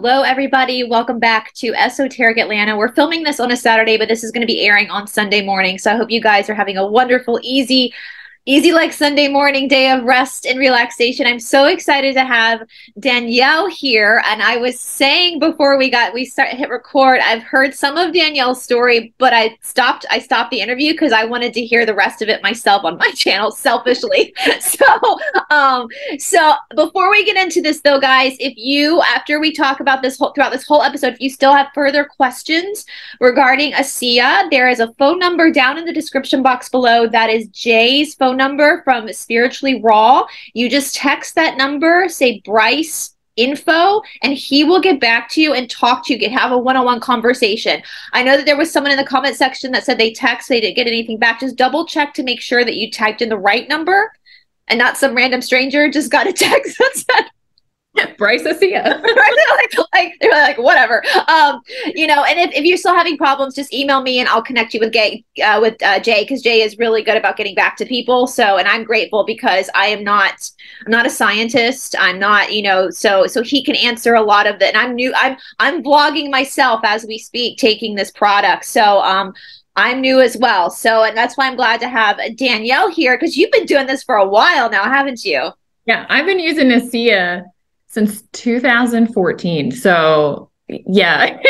Hello, everybody. Welcome back to Esoteric Atlanta. We're filming this on a Saturday, but this is going to be airing on Sunday morning. So I hope you guys are having a wonderful, easy, easy like Sunday morning day of rest and relaxation. I'm so excited to have Danielle here. And I was saying before we got we start hit record, I've heard some of Danielle's story, but I stopped I stopped the interview because I wanted to hear the rest of it myself on my channel selfishly. so um so before we get into this though, guys, if you after we talk about this whole throughout this whole episode, if you still have further questions regarding ASEA, there is a phone number down in the description box below. That is Jay's phone number from Spiritually Raw. You just text that number, say Brice info and he will get back to you and talk to you get have a one-on-one conversation i know that there was someone in the comment section that said they text they didn't get anything back just double check to make sure that you typed in the right number and not some random stranger just got a text that said Brice ASEA. like, like, they're like, whatever. Um, you know, and if, if you're still having problems, just email me and I'll connect you with Gay, uh, with uh, Jay, because Jay is really good about getting back to people. So, and I'm grateful because I am not, I'm not a scientist. I'm not, you know, so, so he can answer a lot of that. And I'm new, I'm, I'm blogging myself as we speak, taking this product. So, um, I'm new as well. So, and that's why I'm glad to have Danielle here because you've been doing this for a while now, haven't you? Yeah, I've been using ASEA since 2014. So yeah,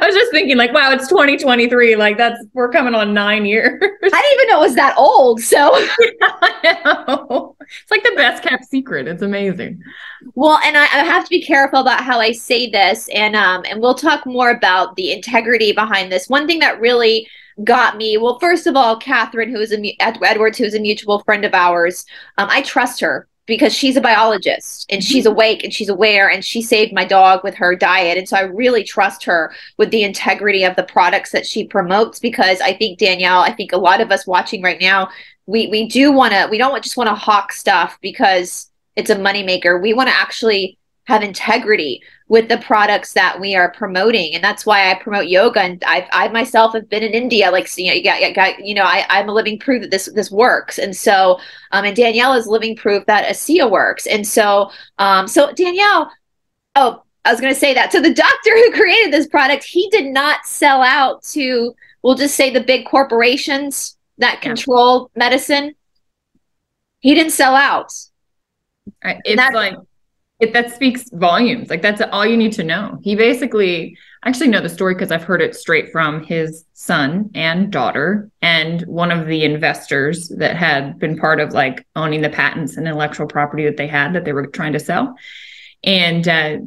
I was just thinking like, wow, it's 2023. Like that's we're coming on nine years. I didn't even know it was that old. So it's like the best kept secret. It's amazing. Well, and I, I, have to be careful about how I say this, and um, and we'll talk more about the integrity behind this. One thing that really got me well first of all catherine who is a edwards who's a mutual friend of ours um, i trust her because she's a biologist and she's mm-hmm. awake and she's aware and she saved my dog with her diet and so i really trust her with the integrity of the products that she promotes because i think danielle i think a lot of us watching right now we we do want to we don't just want to hawk stuff because it's a moneymaker we want to actually have integrity with the products that we are promoting. And that's why i promote yoga. And i i myself have been in india like you know you got, you, know I, i'm a living proof that this this works. And so um and danielle is living proof that ASEA works. And so um so danielle oh i was going to say that. So the doctor who created this product he did not sell out to we'll just say the big corporations that control yeah. medicine. He didn't sell out. It's like it, that speaks volumes. Like that's all you need to know. He basically, I actually know the story because I've heard it straight from his son and daughter, and one of the investors that had been part of like owning the patents and intellectual property that they had that they were trying to sell. And uh,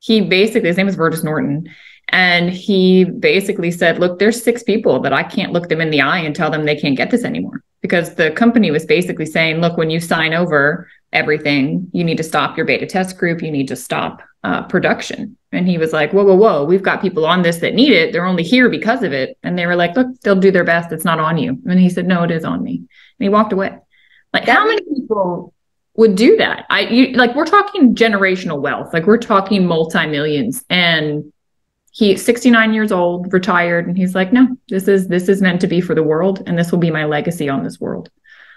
he basically, his name is Verdis Norton. And he basically said, Look, there's six people that I can't look them in the eye and tell them they can't get this anymore. Because the company was basically saying, Look, when you sign over, everything. You need to stop your beta test group. You need to stop uh, production. And he was like, whoa, whoa, whoa, we've got people on this that need it. They're only here because of it. And they were like, look, they'll do their best. It's not on you. And he said, no, it is on me. And he walked away. Like, that how many people would do that? I you, like, we're talking generational wealth. Like, we're talking multi millions. And he's 69 years old, retired, and he's like, no, this is this is meant to be for the world, and this will be my legacy on this world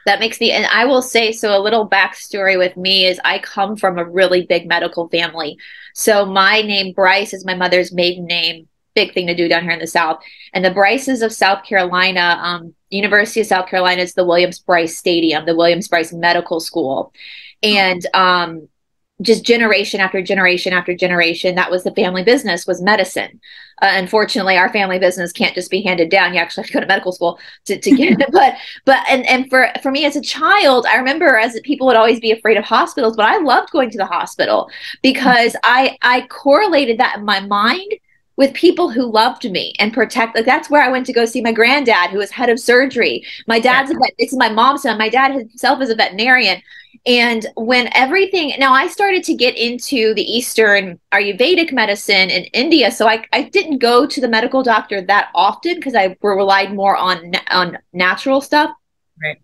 that makes me and i will say so a little backstory with me is i come from a really big medical family. So my name brice is my mother's maiden name big thing to do down here in the south. And the brices of south carolina um, university of south carolina is the williams brice stadium the williams brice medical school. And um, just generation after generation after generation that was the family business was medicine uh, unfortunately our family business can't just be handed down you actually have to go to medical school to, to get it but but and and for for me as a child i remember as people would always be afraid of hospitals but i loved going to the hospital because i i correlated that in my mind with people who loved me and protect like that's where I went to go see my granddad who was head of surgery. My dad's a vet, it's my mom's son. My dad himself is a veterinarian. And when everything, now I started to get into the Eastern Ayurvedic medicine in India. So I, I didn't go to the medical doctor that often because I relied more on, on natural stuff. Right.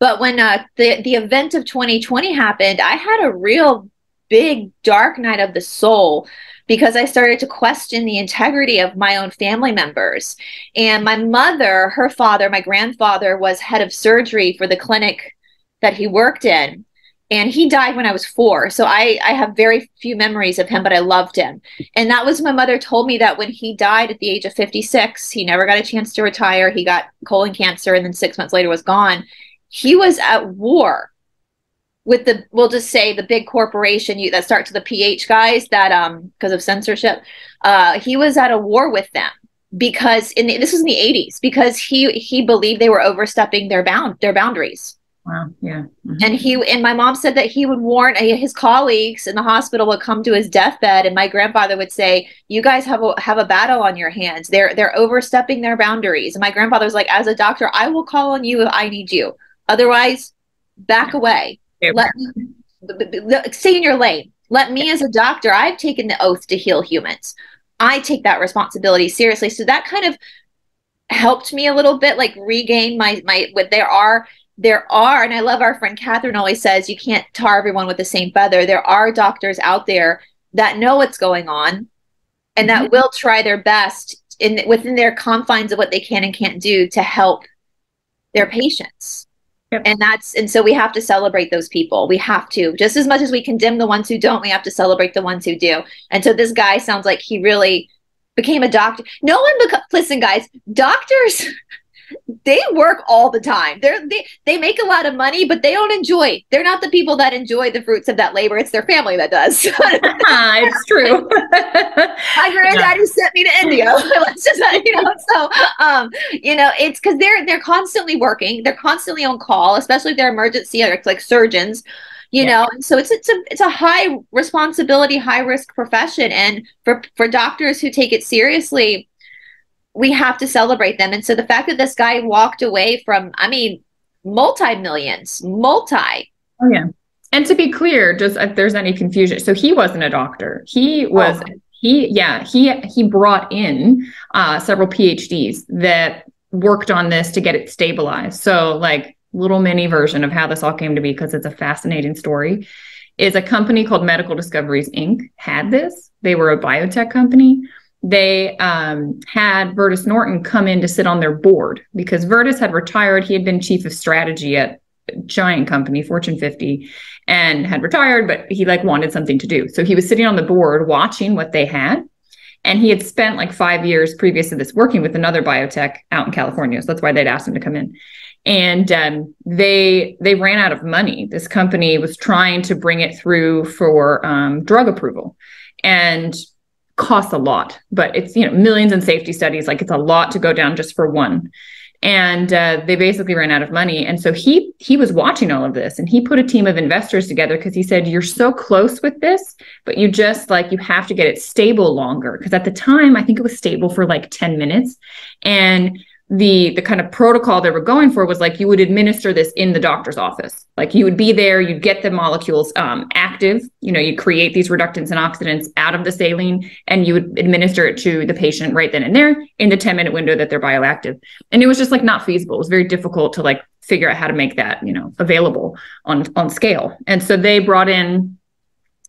But when uh, the, the event of 2020 happened, I had a real big dark night of the soul because I started to question the integrity of my own family members. And my mother, her father, my grandfather was head of surgery for the clinic that he worked in and he died when I was four. So I, I have very few memories of him, but I loved him. And that was my mother told me that when he died at the age of 56, he never got a chance to retire. He got colon cancer and then six months later was gone. He was at war with the, we'll just say the big corporation you, that starts with the PH guys that, um, because of censorship, uh, he was at a war with them because in the, this was in the 80s because he he believed they were overstepping their bound their boundaries Wow. Yeah. Mm-hmm. And he and my mom said that he would warn uh, his colleagues in the hospital would come to his deathbed, and my grandfather would say, "You guys have a have a battle on your hands. They're they're overstepping their boundaries." And my grandfather was like, "As a doctor, I will call on you if I need you. Otherwise, back away. Yeah. Let me stay in your lane. Let me, as a doctor, I've taken the oath to heal humans. I take that responsibility seriously. So that kind of helped me a little bit, like regain my my. What there are there are, and I love our friend Catherine always says, you can't tar everyone with the same feather. There are doctors out there that know what's going on and that mm-hmm. will try their best in within their confines of what they can and can't do to help their patients. Yep. And that's and so we have to celebrate those people. We have to just as much as we condemn the ones who don't. We have to celebrate the ones who do. And so this guy sounds like he really became a doctor. No one beca- listen, guys. Doctors they work all the time. They're, they they make a lot of money, but they don't enjoy. They're not the people that enjoy the fruits of that labor. It's their family that does. it's true. My granddaddy yeah. sent me to India. Let's just you know. So um, you know, it's because they're they're constantly working. They're constantly on call, especially if they're emergency like, like surgeons you yeah. know and so it's it's a it's a high responsibility high risk profession and for for doctors who take it seriously we have to celebrate them. And so the fact that this guy walked away from, I mean, multi millions, multi. Oh, yeah. And to be clear, just if there's any confusion, so he wasn't a doctor. He was, oh. he, yeah, he, he brought in uh, several PhDs that worked on this to get it stabilized. So, like, little mini version of how this all came to be, because it's a fascinating story, is a company called Medical Discoveries Inc. had this. They were a biotech company they um, had Verdis Norton come in to sit on their board because Verdis had retired. He had been chief of strategy at a giant company, Fortune 50, and had retired, but he like wanted something to do. So he was sitting on the board watching what they had. And he had spent like five years previous to this working with another biotech out in California. So that's why they'd asked him to come in. And um, they they ran out of money. This company was trying to bring it through for um, drug approval, and costs a lot, but it's you know millions in safety studies. Like it's a lot to go down just for one. And uh, they basically ran out of money, and so he he was watching all of this, and he put a team of investors together because he said, "You're so close with this, but you just like you have to get it stable longer." Because at the time, I think it was stable for like ten minutes, and the the kind of protocol they were going for was like you would administer this in the doctor's office. Like you would be there you'd get the molecules um, active you know you'd create these reductants and oxidants out of the saline and you would administer it to the patient right then and there in the 10 minute window that they're bioactive. And it was just like not feasible. It was very difficult to like figure out how to make that you know available on on scale. And so they brought in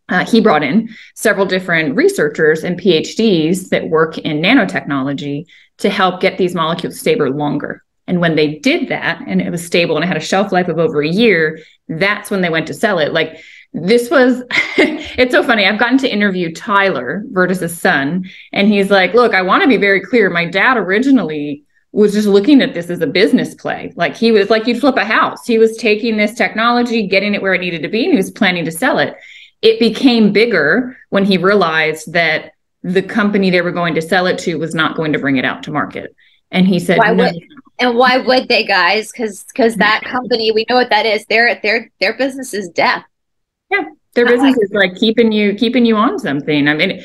uh, he brought in several different researchers and PhDs that work in nanotechnology to help get these molecules stable longer. And when they did that and it was stable and it had a shelf life of over a year, that's when they went to sell it. Like this was, it's so funny. I've gotten to interview Tyler, Verdis's son, and he's like, Look, I want to be very clear. My dad originally was just looking at this as a business play. Like he was like, you'd flip a house. He was taking this technology, getting it where it needed to be, and he was planning to sell it it became bigger when he realized that the company they were going to sell it to was not going to bring it out to market. And he said, why no. would, and why would they guys? Cause, cause that company, we know what that is. Their, their, their business is death. Yeah. Their not business like- is like keeping you, keeping you on something. I mean,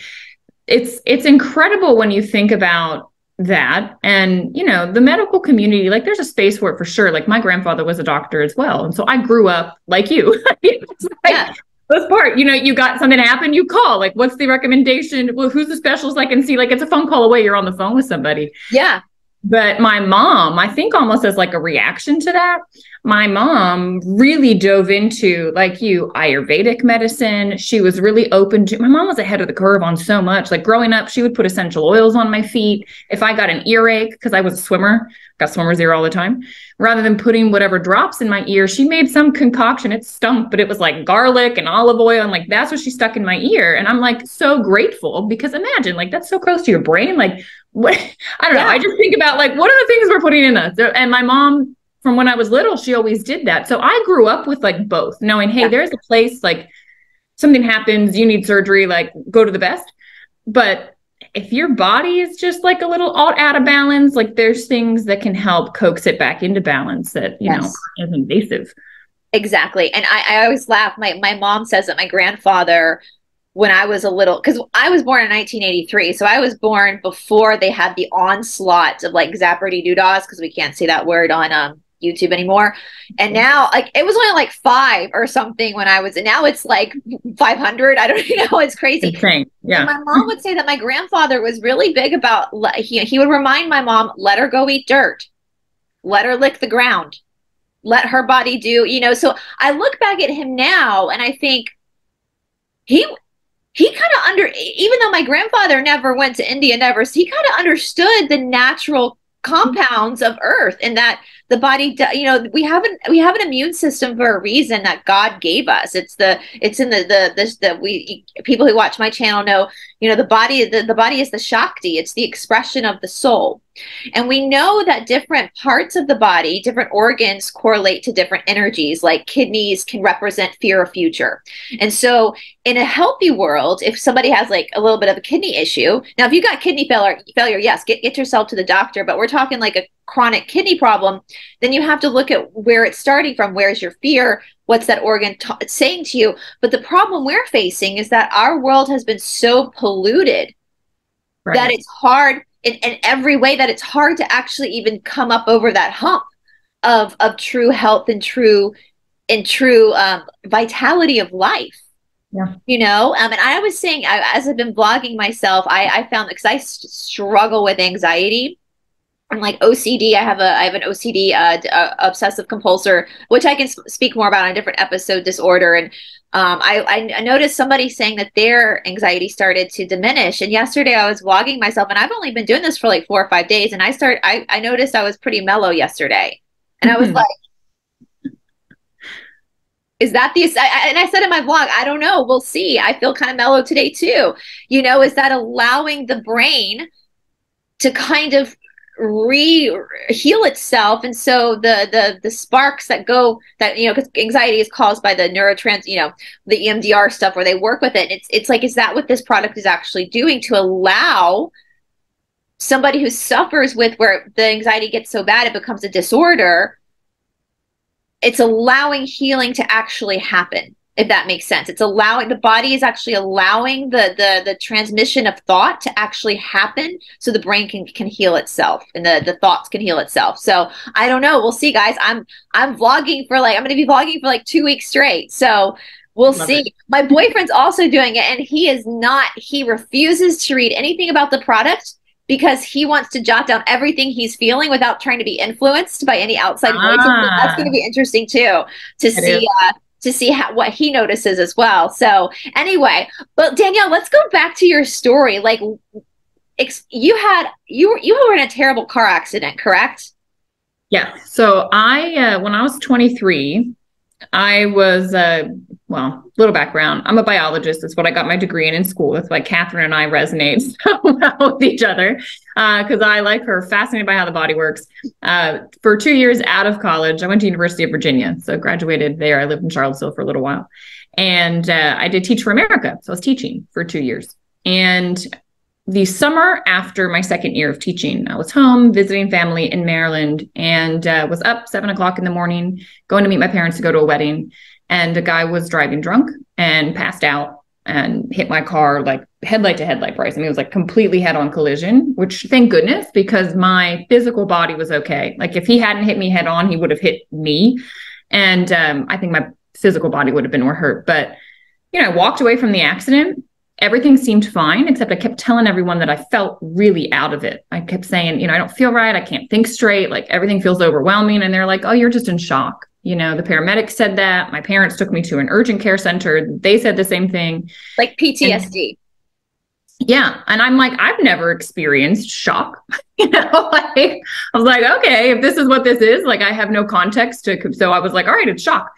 it's, it's incredible when you think about that and you know the medical community like there's a space for it for sure like my grandfather was a doctor as well and so i grew up like you like, yeah this part you know you got something happen you call. Like what's the recommendation? Well who's the specialist? I can see like it's a phone call away you're on the phone with somebody. Yeah But my mom, I think almost as like a reaction to that, my mom really dove into like you ayurvedic medicine. She was really open to my mom was ahead of the curve on so much. Like growing up she would put essential oils on my feet. If i got an earache because i was a swimmer got swimmer's ear all the time rather than putting whatever drops in my ear she made some concoction. It stunk but it was like garlic and olive oil and like that's what she stuck in my ear. And i'm like so grateful because imagine like that's so close to your brain. Like what i don't yeah. know i just think about like what are the things we're putting in us and my mom from when I was little, she always did that. So I grew up with like both, knowing, hey, yeah. there's a place like something happens, you need surgery, like go to the best. But if your body is just like a little out of balance, like there's things that can help coax it back into balance that, you yes. know, is invasive. Exactly. And I, I always laugh. My my mom says that my grandfather when I was a little, because I was born in 1983, so I was born before they had the onslaught of like zapperty doodads, because we can't say that word on um YouTube anymore. And now, like, it was only like five or something when I was, and now it's like 500. I don't know. It's crazy. Insane. Yeah. And my mom would say that my grandfather was really big about, he, he would remind my mom, let her go eat dirt, let her lick the ground, let her body do, you know. So I look back at him now and I think he, he kind of under even though my grandfather never went to India, never he kind of understood the natural compounds of earth and that the body you know we have an we have an immune system for a reason that god gave us. It's the it's in the the this the we people who watch my channel know you know the body the, the body is the shakti. It's the expression of the soul and we know that different parts of the body different organs correlate to different energies like kidneys can represent fear of future and so in a healthy world if somebody has like a little bit of a kidney issue now if you got kidney failure failure yes get, get yourself to the doctor but we're talking like a chronic kidney problem, then you have to look at where it's starting from. Where's your fear? What's that organ t- saying to you? But the problem we're facing is that our world has been so polluted right. that it's hard in, in every way that it's hard to actually even come up over that hump of of true health and true and true um, vitality of life. Yeah. You know, um, and I was saying, I, as I've been blogging myself, I, I found because I st- struggle with anxiety I'm like OCD. I have a I have an OCD uh, uh, obsessive compulsor, which I can speak more about on a different episode. Disorder, and um, I, I noticed somebody saying that their anxiety started to diminish. And yesterday I was vlogging myself, and I've only been doing this for like four or five days, and I start I I noticed I was pretty mellow yesterday, and I was mm-hmm. like, is that the and i said in my vlog i don't know. We'll see. I feel kind of mellow today too. You know is that allowing the brain to kind of re heal itself. And so the the the sparks that go that you know because anxiety is caused by the neurotrans you know the emdr stuff where they work with it. It's it's like is that what this product is actually doing to allow somebody who suffers with where the anxiety gets so bad it becomes a disorder? It's allowing healing to actually happen if that makes sense. It's allowing the body is actually allowing the the the transmission of thought to actually happen so the brain can can heal itself and the the thoughts can heal itself. So i don't know. We'll see guys. I'm i'm vlogging for like i'm going to be vlogging for like two weeks straight. So we'll Love see. it. my boyfriend's also doing it and he is not he refuses to read anything about the product because he wants to jot down everything he's feeling without trying to be influenced by any outside ah. voices. That's going to be interesting too to see uh, to see how, what he notices as well. So anyway, but Danielle, let's go back to your story. Like you had you were you were in a terrible car accident, correct? Yeah. So I uh, when I was 23, I was uh, well, little background. I'm a biologist. That's what I got my degree in in school. That's why Catherine and I resonate so well with each other because uh, I like her, fascinated by how the body works. Uh, for two years out of college, I went to University of Virginia. So graduated there. I lived in Charlottesville for a little while. And uh, I did Teach for America. So I was teaching for two years. And the summer after my second year of teaching, I was home visiting family in Maryland and uh, was up seven o'clock in the morning, going to meet my parents to go to a wedding and a guy was driving drunk and passed out and hit my car like headlight to headlight price. I mean, it was like completely head on collision, which thank goodness because my physical body was okay. Like if he hadn't hit me head on, he would have hit me. And um, I think my physical body would have been more hurt. But, you know, I walked away from the accident everything seemed fine, except I kept telling everyone that I felt really out of it. I kept saying, you know, I don't feel right. I can't think straight. Like everything feels overwhelming. And they're like, oh, you're just in shock. You know, the paramedics said that. My parents took me to an urgent care center. They said the same thing. Like PTSD. And, yeah. And I'm like, I've never experienced shock. you know, like I was like, okay, if this is what this is, like I have no context to so I was like, all right, it's shock.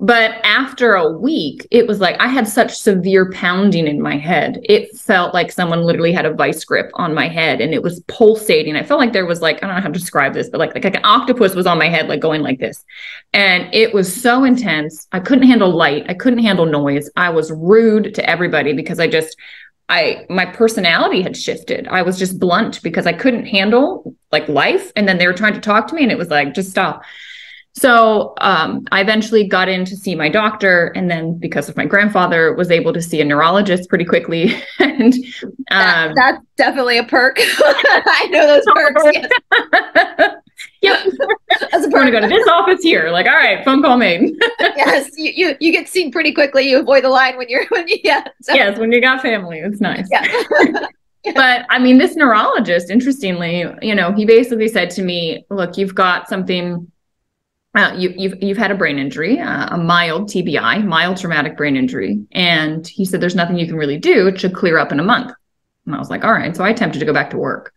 But after a week, it was like I had such severe pounding in my head. It felt like someone literally had a vice grip on my head and it was pulsating. I felt like there was like, I don't know how to describe this, but like, like, like an octopus was on my head, like going like this. And it was so intense. I couldn't handle light. I couldn't handle noise. I was rude to everybody because I just, I my personality had shifted. I was just blunt because I couldn't handle like life. And then they were trying to talk to me and it was like, just stop. So um, I eventually got in to see my doctor, and then because of my grandfather, was able to see a neurologist pretty quickly. and um, that, that's definitely a perk. I know those perks. Yes. yep. As a to go to this office here. Like, all right, phone call made. yes, you, you you get seen pretty quickly. You avoid the line when you're when you yeah. So. Yes, when you got family, it's nice. Yeah. but I mean, this neurologist, interestingly, you know, he basically said to me, "Look, you've got something." Uh, you, have you've, you've had a brain injury, uh, a mild TBI, mild traumatic brain injury, and he said there's nothing you can really do. It should clear up in a month. And I was like, all right. So I attempted to go back to work,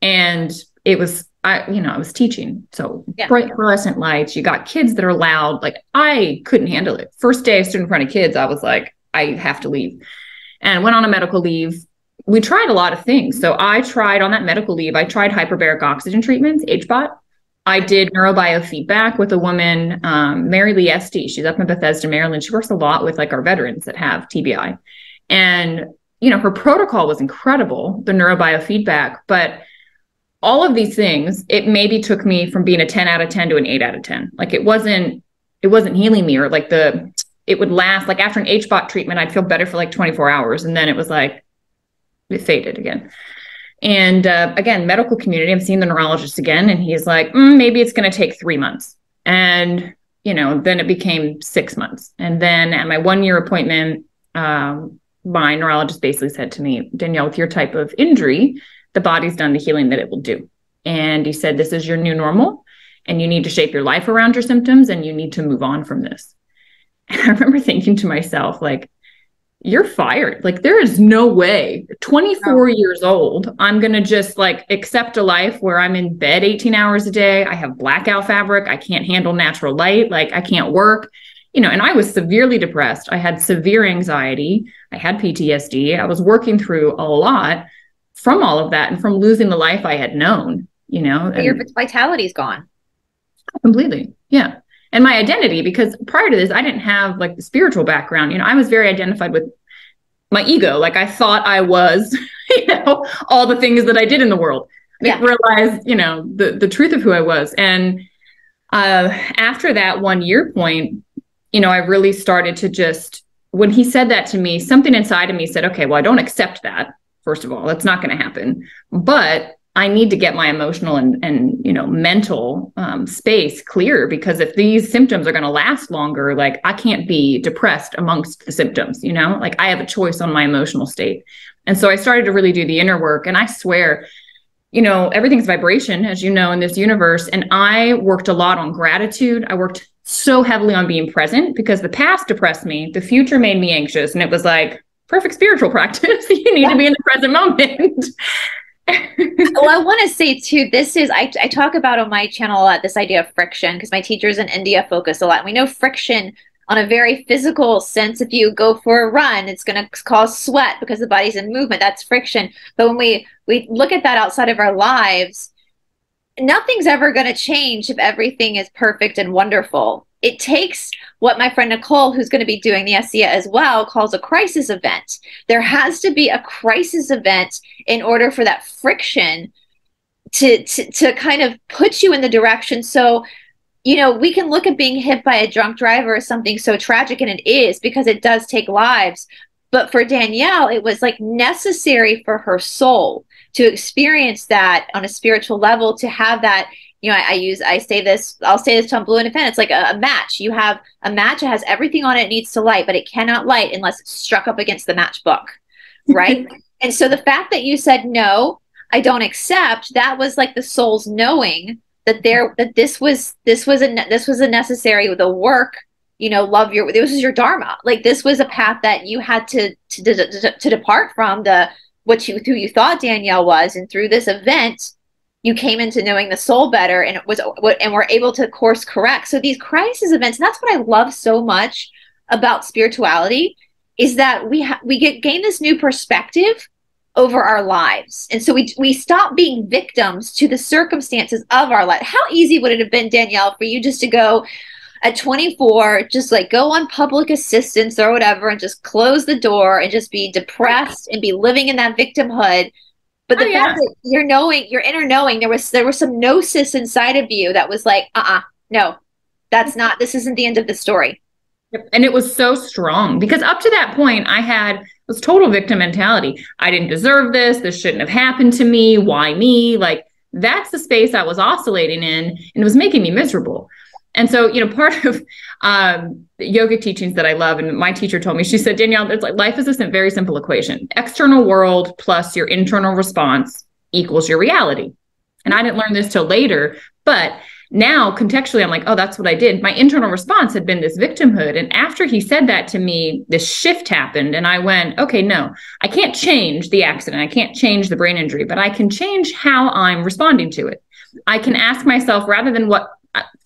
and it was I, you know, I was teaching, so yeah. bright fluorescent lights. You got kids that are loud. Like I couldn't handle it. First day I stood in front of kids, I was like, I have to leave, and went on a medical leave. We tried a lot of things. So I tried on that medical leave. I tried hyperbaric oxygen treatments, HBOT. I did neurobiofeedback with a woman, um, Mary Lee Esty. She's up in Bethesda, Maryland. She works a lot with like our veterans that have TBI. And, you know, her protocol was incredible, the neurobiofeedback. But all of these things, it maybe took me from being a 10 out of 10 to an 8 out of 10. Like it wasn't, it wasn't healing me or like the, it would last like after an HBOT treatment, I'd feel better for like 24 hours. And then it was like, it faded again. And uh, again, medical community, I'm seeing the neurologist again, and he's like, mm, maybe it's going to take three months. And, you know, then it became six months. And then at my one year appointment, um, my neurologist basically said to me, Danielle, with your type of injury, the body's done the healing that it will do. And he said, this is your new normal, and you need to shape your life around your symptoms, and you need to move on from this. And I remember thinking to myself, like, you're fired. Like there is no way 24 years old, I'm going to just like accept a life where I'm in bed 18 hours a day. I have blackout fabric. I can't handle natural light. Like I can't work, you know, and I was severely depressed. I had severe anxiety. I had PTSD. I was working through a lot from all of that and from losing the life I had known, you know. And your vitality's gone. Completely. Yeah and my identity because prior to this i didn't have like the spiritual background you know i was very identified with my ego. Like i thought i was you know all the things that i did in the world. I yeah. didn't realize you know the the truth of who i was. And uh, after that one year point you know i really started to just when he said that to me something inside of me said okay well i don't accept that first of all. That's not going to happen. But I need to get my emotional and and you know mental um, space clear because if these symptoms are going to last longer, like I can't be depressed amongst the symptoms. You know, like I have a choice on my emotional state, and so I started to really do the inner work. And I swear, you know, everything's vibration, as you know, in this universe. And I worked a lot on gratitude. I worked so heavily on being present because the past depressed me, the future made me anxious, and it was like perfect spiritual practice. you need yeah. to be in the present moment well, I want to say too, this is, I, I talk about on my channel a lot this idea of friction because my teachers in India focus a lot. We know friction on a very physical sense. If you go for a run, it's going to cause sweat because the body's in movement. That's friction. But when we, we look at that outside of our lives, nothing's ever going to change if everything is perfect and wonderful it takes what my friend Nicole, who's going to be doing the ASEA as well, calls a crisis event. There has to be a crisis event in order for that friction to, to, to kind of put you in the direction. So, you know, we can look at being hit by a drunk driver as something so tragic, and it is because it does take lives. But for Danielle, it was like necessary for her soul to experience that on a spiritual level, to have that you know, I, I, use, I say this, I'll say this to Blue and Fan. It's like a, a, match. You have a match that has everything on it, it needs to light, but it cannot light unless it's struck up against the matchbook. right? and so the fact that you said no, I don't accept, that was like the soul's knowing that there that this was this was a this was a necessary the work you know love your this was your dharma like this was a path that you had to to, to, to depart from the what you who you thought danielle was and through this event you came into knowing the soul better and it was and were able to course correct. So these crisis events that's what i love so much about spirituality is that we ha- we get gain this new perspective over our lives. And so we we stop being victims to the circumstances of our life. How easy would it have been danielle for you just to go at 24 just like go on public assistance or whatever and just close the door and just be depressed and be living in that victimhood but the oh, fact yeah. that you're knowing your inner knowing there was there was some gnosis inside of you that was like uh-uh no that's not this isn't the end of the story. And it was so strong because up to that point i had was total victim mentality. I didn't deserve this this shouldn't have happened to me why me? Like that's the space i was oscillating in and it was making me miserable and so, you know, part of um, yoga teachings that I love, and my teacher told me, she said, Danielle, it's like life is a very simple equation: external world plus your internal response equals your reality. And I didn't learn this till later, but now contextually, I'm like, oh, that's what I did. My internal response had been this victimhood. And after he said that to me, this shift happened. And I went, okay, no, I can't change the accident. I can't change the brain injury, but I can change how I'm responding to it. I can ask myself rather than what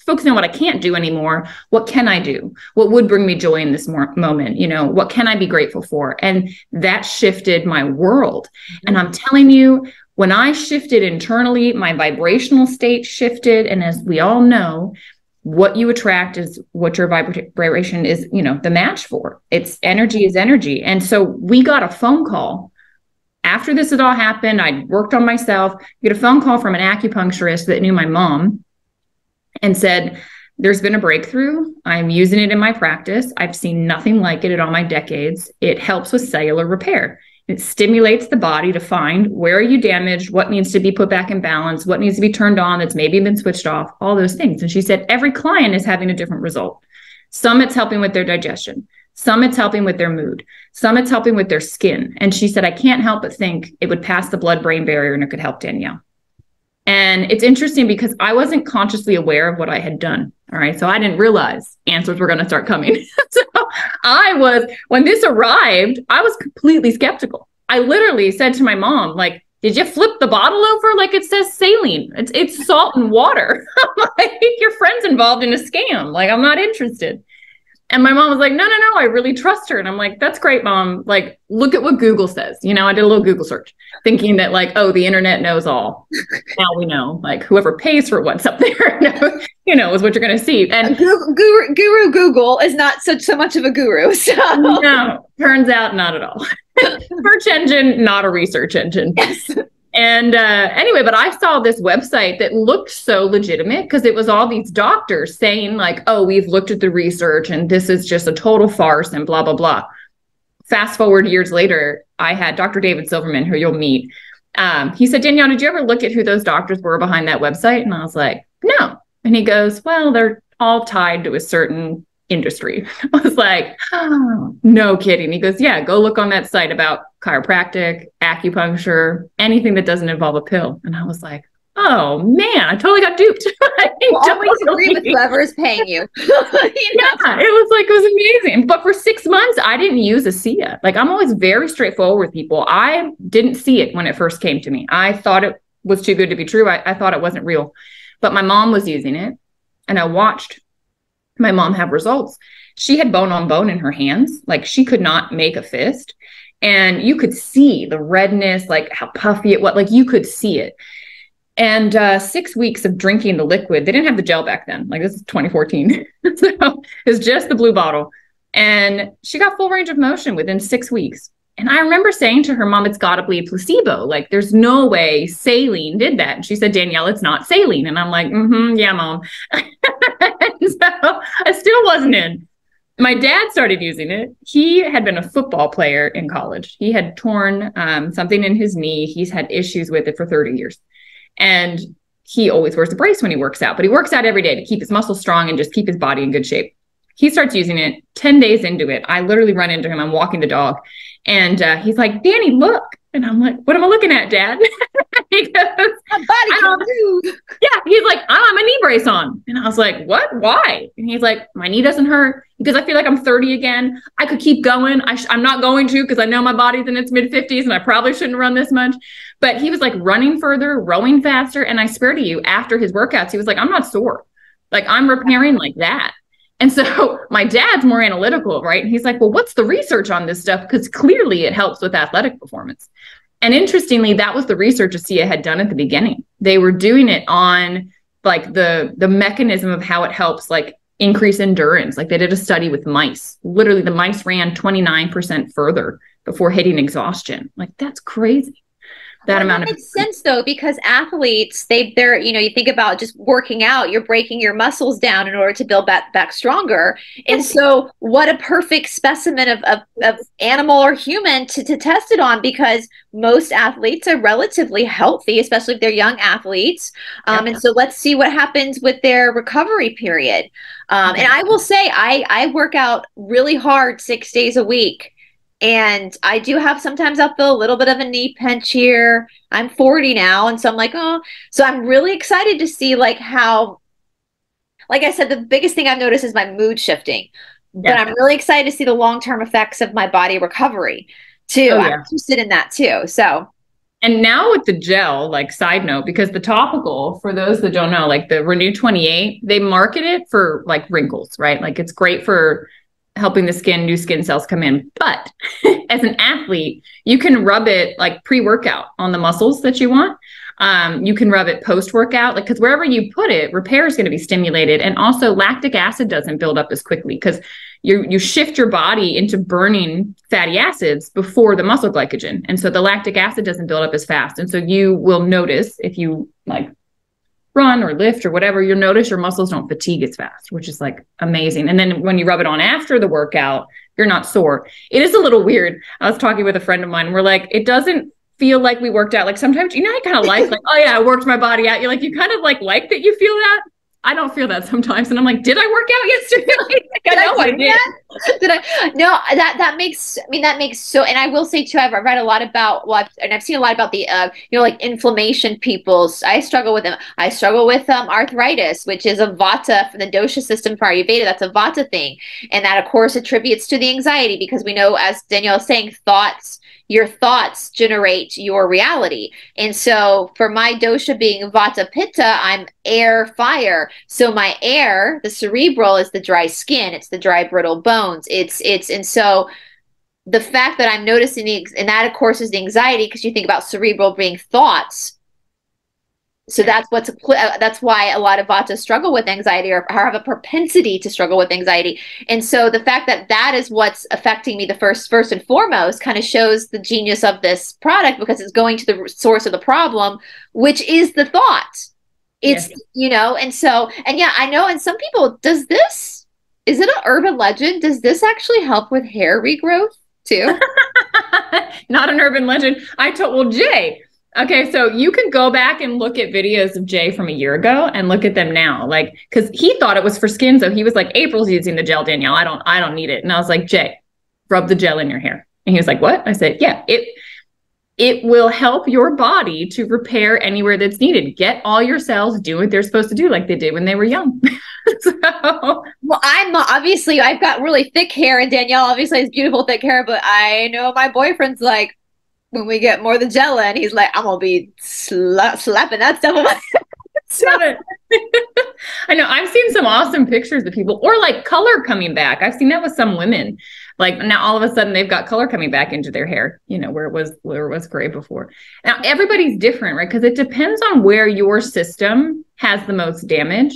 focusing on what I can't do anymore. What can I do? What would bring me joy in this more moment? You know, what can I be grateful for? And that shifted my world. Mm-hmm. And I'm telling you, when I shifted internally, my vibrational state shifted. And as we all know, what you attract is what your vibration is, you know, the match for. It's energy is energy. And so we got a phone call after this had all happened. I'd worked on myself. Get a phone call from an acupuncturist that knew my mom and said, There's been a breakthrough. I'm using it in my practice. I've seen nothing like it in all my decades. It helps with cellular repair. It stimulates the body to find where are you damaged, what needs to be put back in balance, what needs to be turned on that's maybe been switched off, all those things. And she said every client is having a different result. Some it's helping with their digestion, some it's helping with their mood, some it's helping with their skin. And she said, I can't help but think it would pass the blood brain barrier and it could help Danielle. And it's interesting because I wasn't consciously aware of what I had done. All right. So I didn't realize answers were going to start coming. so I was, when this arrived, I was completely skeptical. I literally said to my mom, like, did you flip the bottle over like it says saline? It's it's salt and water. I think your friend's involved in a scam. Like, I'm not interested. And my mom was like, no, no, no, I really trust her. And I'm like, that's great, mom. Like, look at what Google says. You know, I did a little Google search thinking that, like, oh, the internet knows all. now we know, like, whoever pays for what's up there, you know, is what you're going to see. And guru, guru, guru, Google is not such so much of a guru. So. No, turns out not at all. Search engine, not a research engine. Yes. And uh, anyway, but I saw this website that looked so legitimate because it was all these doctors saying, like, oh, we've looked at the research and this is just a total farce and blah, blah, blah. Fast forward years later, I had Dr. David Silverman, who you'll meet. Um, he said, Danielle, did you ever look at who those doctors were behind that website? And I was like, no. And he goes, well, they're all tied to a certain industry. I was like, oh, no kidding. He goes, yeah, go look on that site about chiropractic, acupuncture, anything that doesn't involve a pill. And I was like, oh man, I totally got duped. I well, always agree with whoever is paying you. you know? Yeah, it was like, it was amazing. But for six months, I didn't use ASEA. Like I'm always very straightforward with people. I didn't see it when it first came to me. I thought it was too good to be true. I, I thought it wasn't real. But my mom was using it and I watched my mom have results. She had bone on bone in her hands. Like she could not make a fist. And you could see the redness, like how puffy it was. Like you could see it. And uh, six weeks of drinking the liquid, they didn't have the gel back then. Like this is 2014. so it's just the blue bottle. And she got full range of motion within six weeks. And I remember saying to her, Mom, it's got to be placebo. Like, there's no way saline did that. And she said, Danielle, it's not saline. And I'm like, mm-hmm, yeah, Mom. so I still wasn't in. My dad started using it. He had been a football player in college. He had torn um, something in his knee. He's had issues with it for 30 years. And he always wears a brace when he works out, but he works out every day to keep his muscles strong and just keep his body in good shape. He starts using it 10 days into it. I literally run into him. I'm walking the dog And uh, he's like, Danny, look. And I'm like, what am I looking at, Dad? he goes, body Yeah, he's like, I have my knee brace on. And I was like, what? Why? And he's like, my knee doesn't hurt because I feel like I'm 30 again. I could keep going. I am not going to because I know my body's in its mid 50s and I probably shouldn't run this much. But he was like running further, rowing faster. And I swear to you, after his workouts, he was like, I'm not sore. Like I'm repairing like that. And so my dad's more analytical, right? And he's like, well, what's the research on this stuff? Because clearly it helps with athletic performance. And interestingly, that was the research ASEA had done at the beginning. They were doing it on like the the mechanism of how it helps like increase endurance. Like they did a study with mice. Literally, the mice ran 29% further before hitting exhaustion. Like that's crazy that well, amount that of makes sense though because athletes they they're you know you think about just working out you're breaking your muscles down in order to build back back stronger. And so what a perfect specimen of, of, of animal or human to, to test it on because most athletes are relatively healthy especially if they're young athletes. Um, yeah. and so let's see what happens with their recovery period. Um, and i will say i i work out really hard six days a week and I do have sometimes I'll feel a little bit of a knee pinch here. I'm 40 now. And so I'm like, oh, so I'm really excited to see like how, like I said, the biggest thing I've noticed is my mood shifting. Yeah. But I'm really excited to see the long term effects of my body recovery too. Oh, yeah. I'm interested in that too. So and now with the gel, like side note, because the topical, for those that don't know, like the RENU 28, they market it for like wrinkles, right? Like it's great for helping the skin, new skin cells come in. But as an athlete, you can rub it like pre workout on the muscles that you want. Um, you can rub it post workout, like because wherever you put it, repair is going to be stimulated, and also lactic acid doesn't build up as quickly because you you shift your body into burning fatty acids before the muscle glycogen, and so the lactic acid doesn't build up as fast, and so you will notice if you like run or lift or whatever, you'll notice your muscles don't fatigue as fast, which is like amazing. And then when you rub it on after the workout, you're not sore. It is a little weird. I was talking with a friend of mine. We're like, it doesn't feel like we worked out. Like sometimes, you know, I kind of like, like, oh yeah, I worked my body out. You're like, you kind of like like that you feel that. I don't feel that sometimes. And I'm like, did I work out yesterday? I know I, I did. did I? No, that, that makes, I mean, that makes so, and I will say too, I've read a lot about, well, I've, and I've seen a lot about the, uh, you know, like inflammation people's, I struggle with them. I struggle with um, arthritis, which is a vata from the dosha system for Ayurveda. That's a vata thing. And that of course attributes to the anxiety because we know, as Danielle is saying, thoughts, your thoughts generate your reality. And so for my dosha being vata pitta, I'm air fire. So my air, the cerebral is the dry skin, it's the dry brittle bones. It's it's and so the fact that I'm noticing the and that of course is the anxiety because you think about cerebral being thoughts so that's what's uh, that's why a lot of vata struggle with anxiety or have a propensity to struggle with anxiety. And so the fact that that is what's affecting me the first first and foremost kind of shows the genius of this product because it's going to the source of the problem which is the thought. It's yes. you know and so and yeah i know and some people does this is it an urban legend? Does this actually help with hair regrowth too? Not an urban legend. I told well jay Okay, so you can go back and look at videos of Jay from a year ago and look at them now. Like, because he thought it was for skin, so he was like, "April's using the gel, Danielle. I don't, I don't need it." And I was like, "Jay, rub the gel in your hair." And he was like, "What?" I said, "Yeah, it, it will help your body to repair anywhere that's needed. Get all your cells do what they're supposed to do, like they did when they were young." so, well, I'm obviously I've got really thick hair, and Danielle obviously has beautiful thick hair, but I know my boyfriend's like when we get more the gel and he's like, I'm gonna be sla- slapping that stuff on my I know I've seen some awesome pictures of people or like color coming back. I've seen that with some women. Like now all of a sudden they've got color coming back into their hair, you know, where it was where it was gray before. Now everybody's different, right? Because it depends on where your system has the most damage.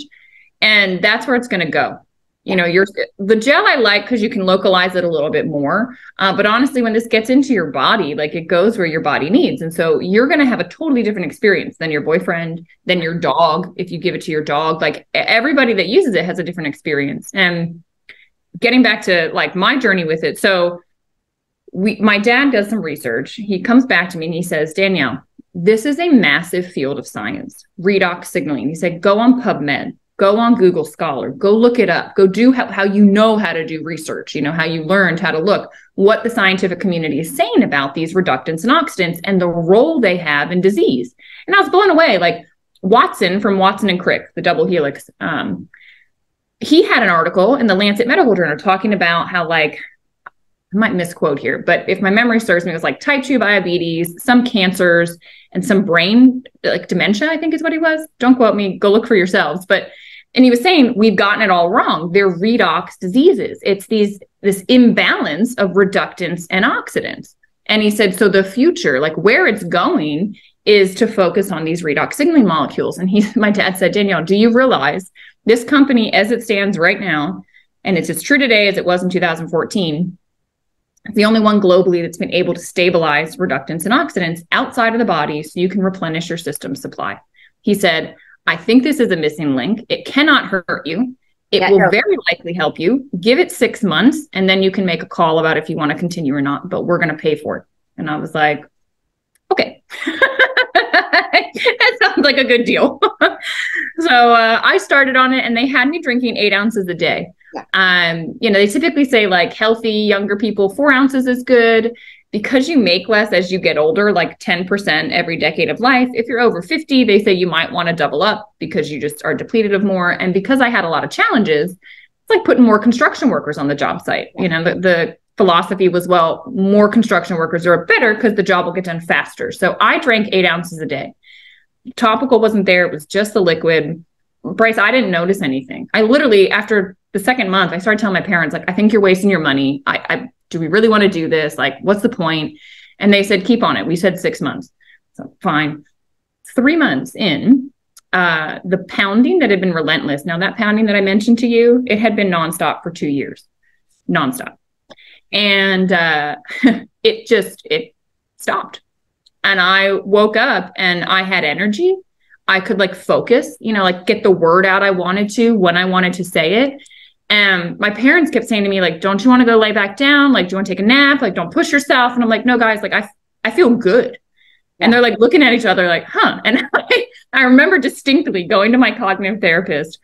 And that's where it's going to go you know your the gel i like because you can localize it a little bit more uh, but honestly when this gets into your body like it goes where your body needs and so you're going to have a totally different experience than your boyfriend than your dog if you give it to your dog like everybody that uses it has a different experience and getting back to like my journey with it so we my dad does some research. He comes back to me and he says danielle this is a massive field of science redox signaling. He said go on pubmed go on Google Scholar, go look it up, go do how, how you know how to do research, you know, how you learned how to look, what the scientific community is saying about these reductants and oxidants and the role they have in disease. And I was blown away. Like Watson from Watson and Crick, the double helix, um, he had an article in the Lancet Medical Journal talking about how, like, I might misquote here, but if my memory serves me, it was like type 2 diabetes, some cancers, and some brain, like dementia, I think is what he was. Don't quote me, go look for yourselves. But and he was saying we've gotten it all wrong. They're redox diseases. It's these this imbalance of reductants and oxidants. And he said so the future like where it's going is to focus on these redox signaling molecules. And he my dad said danielle do you realize this company as it stands right now and it's as true today as it was in 2014 it's the only one globally that's been able to stabilize reductants and oxidants outside of the body so you can replenish your system supply. He said I think this is a missing link. It cannot hurt you. It yeah, will no. very likely help you. Give it six months and then you can make a call about if you want to continue or not, but we're going to pay for it. And I was like, okay. that sounds like a good deal. so uh, I started on it and they had me drinking eight ounces a day. Yeah. Um, you know, they typically say like healthy younger people, four ounces is good because you make less as you get older, like 10% every decade of life, if you're over 50, they say you might want to double up because you just are depleted of more. And because I had a lot of challenges, it's like putting more construction workers on the job site. You know, the, the philosophy was, well, more construction workers are better because the job will get done faster. So I drank eight ounces a day. Topical wasn't there, it was just the liquid. Brice, I didn't notice anything. I literally, after the second month, I started telling my parents, like, I think you're wasting your money. I, I do we really want to do this? Like, what's the point? And they said, keep on it. We said six months. So fine. Three months in, uh, the pounding that had been relentless. Now, that pounding that I mentioned to you, it had been nonstop for two years, nonstop. And uh, it just, it stopped. And I woke up and I had energy. I could like focus, you know, like get the word out I wanted to when I wanted to say it. And my parents kept saying to me, like, don't you want to go lay back down? Like, do you want to take a nap? Like, don't push yourself. And I'm like, no, guys, like, I, I feel good. Yeah. And they're like looking at each other like, huh. And I, I remember distinctly going to my cognitive therapist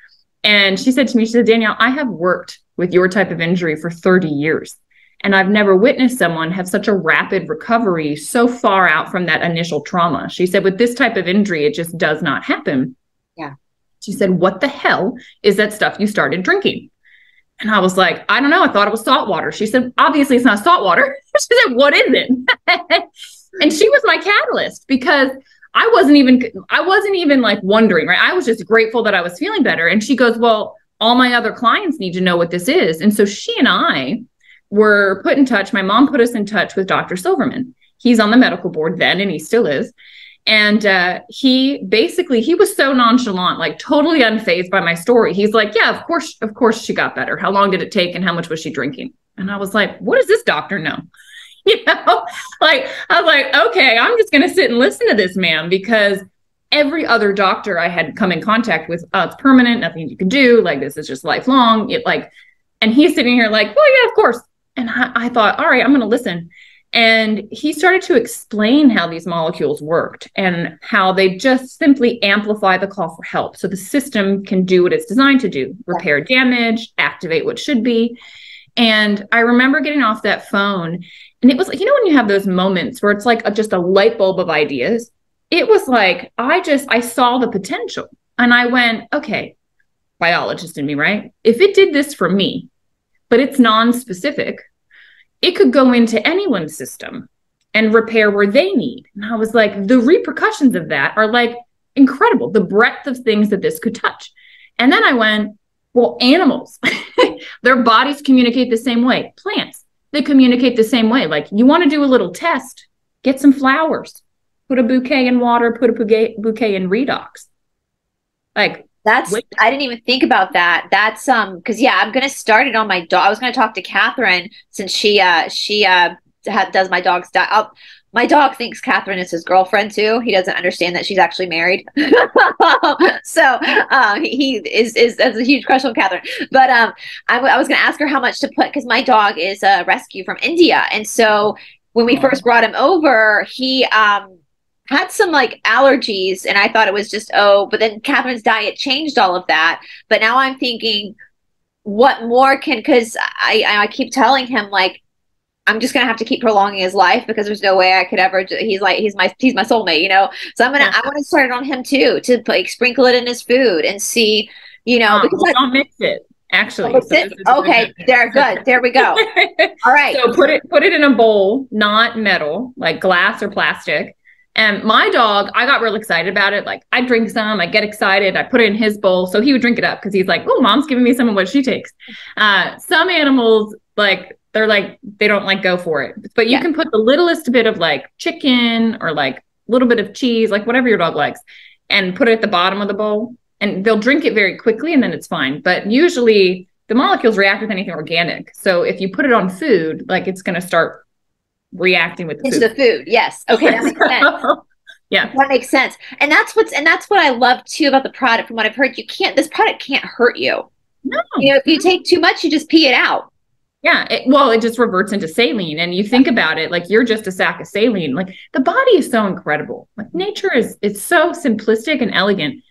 and she said to me, she said, Danielle, I have worked with your type of injury for 30 years. And I've never witnessed someone have such a rapid recovery so far out from that initial trauma. She said, with this type of injury, it just does not happen. Yeah. She said, What the hell is that stuff you started drinking? And I was like, I don't know. I thought it was salt water. She said, obviously it's not salt water. she said, what is it? and she was my catalyst because I wasn't even, I wasn't even like wondering, right? I was just grateful that I was feeling better. And she goes, well, all my other clients need to know what this is. And so she and I were put in touch. My mom put us in touch with Dr. Silverman. He's on the medical board then, and he still is and uh, he basically he was so nonchalant like totally unfazed by my story. He's like yeah of course of course she got better. How long did it take and how much was she drinking? And i was like what does this doctor know? You know? Like i was like okay i'm just going to sit and listen to this man because every other doctor i had come in contact with oh, it's permanent nothing you can do like this is just lifelong. It like and he's sitting here like well yeah of course. And I, I thought all right i'm going to listen and he started to explain how these molecules worked and how they just simply amplify the call for help. So the system can do what it's designed to do repair damage, activate what should be. And I remember getting off that phone, and it was like, you know, when you have those moments where it's like a, just a light bulb of ideas, it was like, I just, I saw the potential. And I went, okay, biologist in me, right? If it did this for me, but it's non specific, it could go into anyone's system and repair where they need. And I was like, the repercussions of that are like incredible, the breadth of things that this could touch. And then I went, well, animals, their bodies communicate the same way. Plants, they communicate the same way. Like, you want to do a little test, get some flowers, put a bouquet in water, put a bouquet, bouquet in redox. Like, that's Wait. I didn't even think about that. That's um because yeah, I'm gonna start it on my dog. I was gonna talk to Catherine since she uh she uh ha- does my dog's diet. I'll, my dog thinks Catherine is his girlfriend too. He doesn't understand that she's actually married. so uh, he is is has a huge crush on Catherine. But um, I, w- I was going to ask her how much to put because my dog is a rescue from India, and so when we first brought him over, he um had some like allergies and I thought it was just, oh, but then Catherine's diet changed all of that. But now I'm thinking, what more can, because I, I keep telling him, like, I'm just gonna have to keep prolonging his life because there's no way I could ever. He's like he's my he's my soulmate, you know. So I'm gonna yeah. I want to start it on him too to like sprinkle it in his food and see, you know, um, because I, don't mix it actually. Oh, so okay, there, good. There we go. All right. So put it put it in a bowl, not metal, like glass or plastic. And my dog, I got real excited about it. Like I drink some, I get excited, I put it in his bowl, so he would drink it up because he's like, "Oh, mom's giving me some of what she takes." Uh, some animals like they're like they don't like go for it, but you yeah. can put the littlest bit of like chicken or like a little bit of cheese, like whatever your dog likes, and put it at the bottom of the bowl, and they'll drink it very quickly, and then it's fine. But usually the molecules react with anything organic. So if you put it on food, like it's going to start reacting with the Into food. the food. Yes. Okay. That makes sense. yeah. That makes sense. And that's what's and that's what I love too about the product. From what I've heard, you can't this product can't hurt you. No. You know, if you take too much, you just pee it out. Yeah, it, well, it just reverts into saline, and you think about it, like you're just a sack of saline. Like the body is so incredible. Like nature is, it's so simplistic and elegant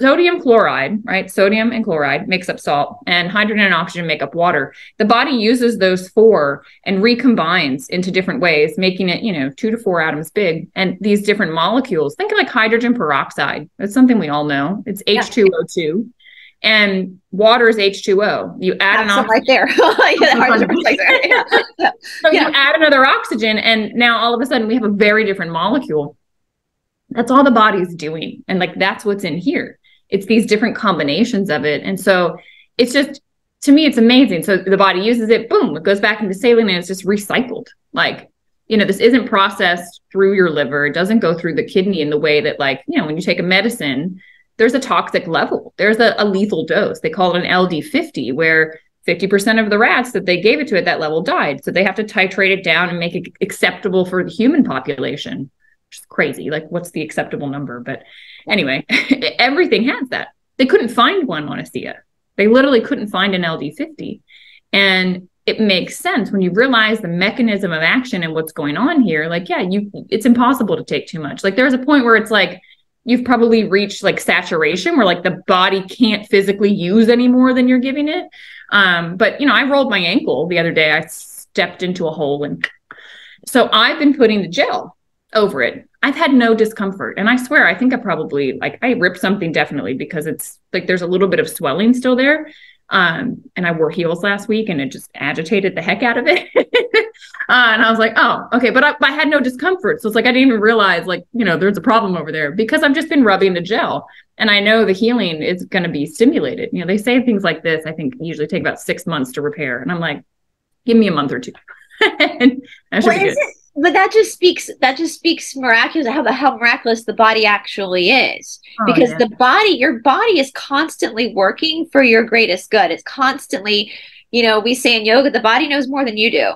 sodium chloride, right? Sodium and chloride makes up salt, and hydrogen and oxygen make up water. The body uses those four and recombines into different ways, making it, you know, two to four atoms big. And these different molecules, think of like hydrogen peroxide. It's something we all know. It's H2O2. And water is H2O. You add That's an oxygen right there. yeah, so you add another oxygen, and now all of a sudden we have a very different molecule. That's all the body's doing. And like that's what's in here. It's these different combinations of it. And so it's just to me, it's amazing. So the body uses it, boom, it goes back into saline and it's just recycled. Like, you know, this isn't processed through your liver. It doesn't go through the kidney in the way that, like, you know, when you take a medicine, there's a toxic level. There's a, a lethal dose. They call it an LD50, where 50% of the rats that they gave it to at that level died. So they have to titrate it down and make it acceptable for the human population which is crazy. Like, what's the acceptable number? But anyway, everything has that. They couldn't find one on ASEA. They literally couldn't find an LD50. And it makes sense when you realize the mechanism of action and what's going on here. Like, yeah, you it's impossible to take too much. Like there's a point where it's like you've probably reached like saturation where like the body can't physically use any more than you're giving it. Um, but you know, I rolled my ankle the other day. I stepped into a hole and so I've been putting the gel over it. I've had no discomfort. And I swear, I think I probably like I ripped something definitely because it's like there's a little bit of swelling still there. Um, and I wore heels last week and it just agitated the heck out of it. uh, and I was like, oh, okay. But I, I had no discomfort. So it's like I didn't even realize, like, you know, there's a problem over there because I've just been rubbing the gel. And I know the healing is going to be stimulated. You know, they say things like this, I think usually take about six months to repair. And I'm like, give me a month or two. and I should well, be good. It- but that just speaks that just speaks miraculous how the how miraculous the body actually is. Oh, because yeah. the body your body is constantly working for your greatest good. It's constantly you know we say in yoga the body knows more than you do.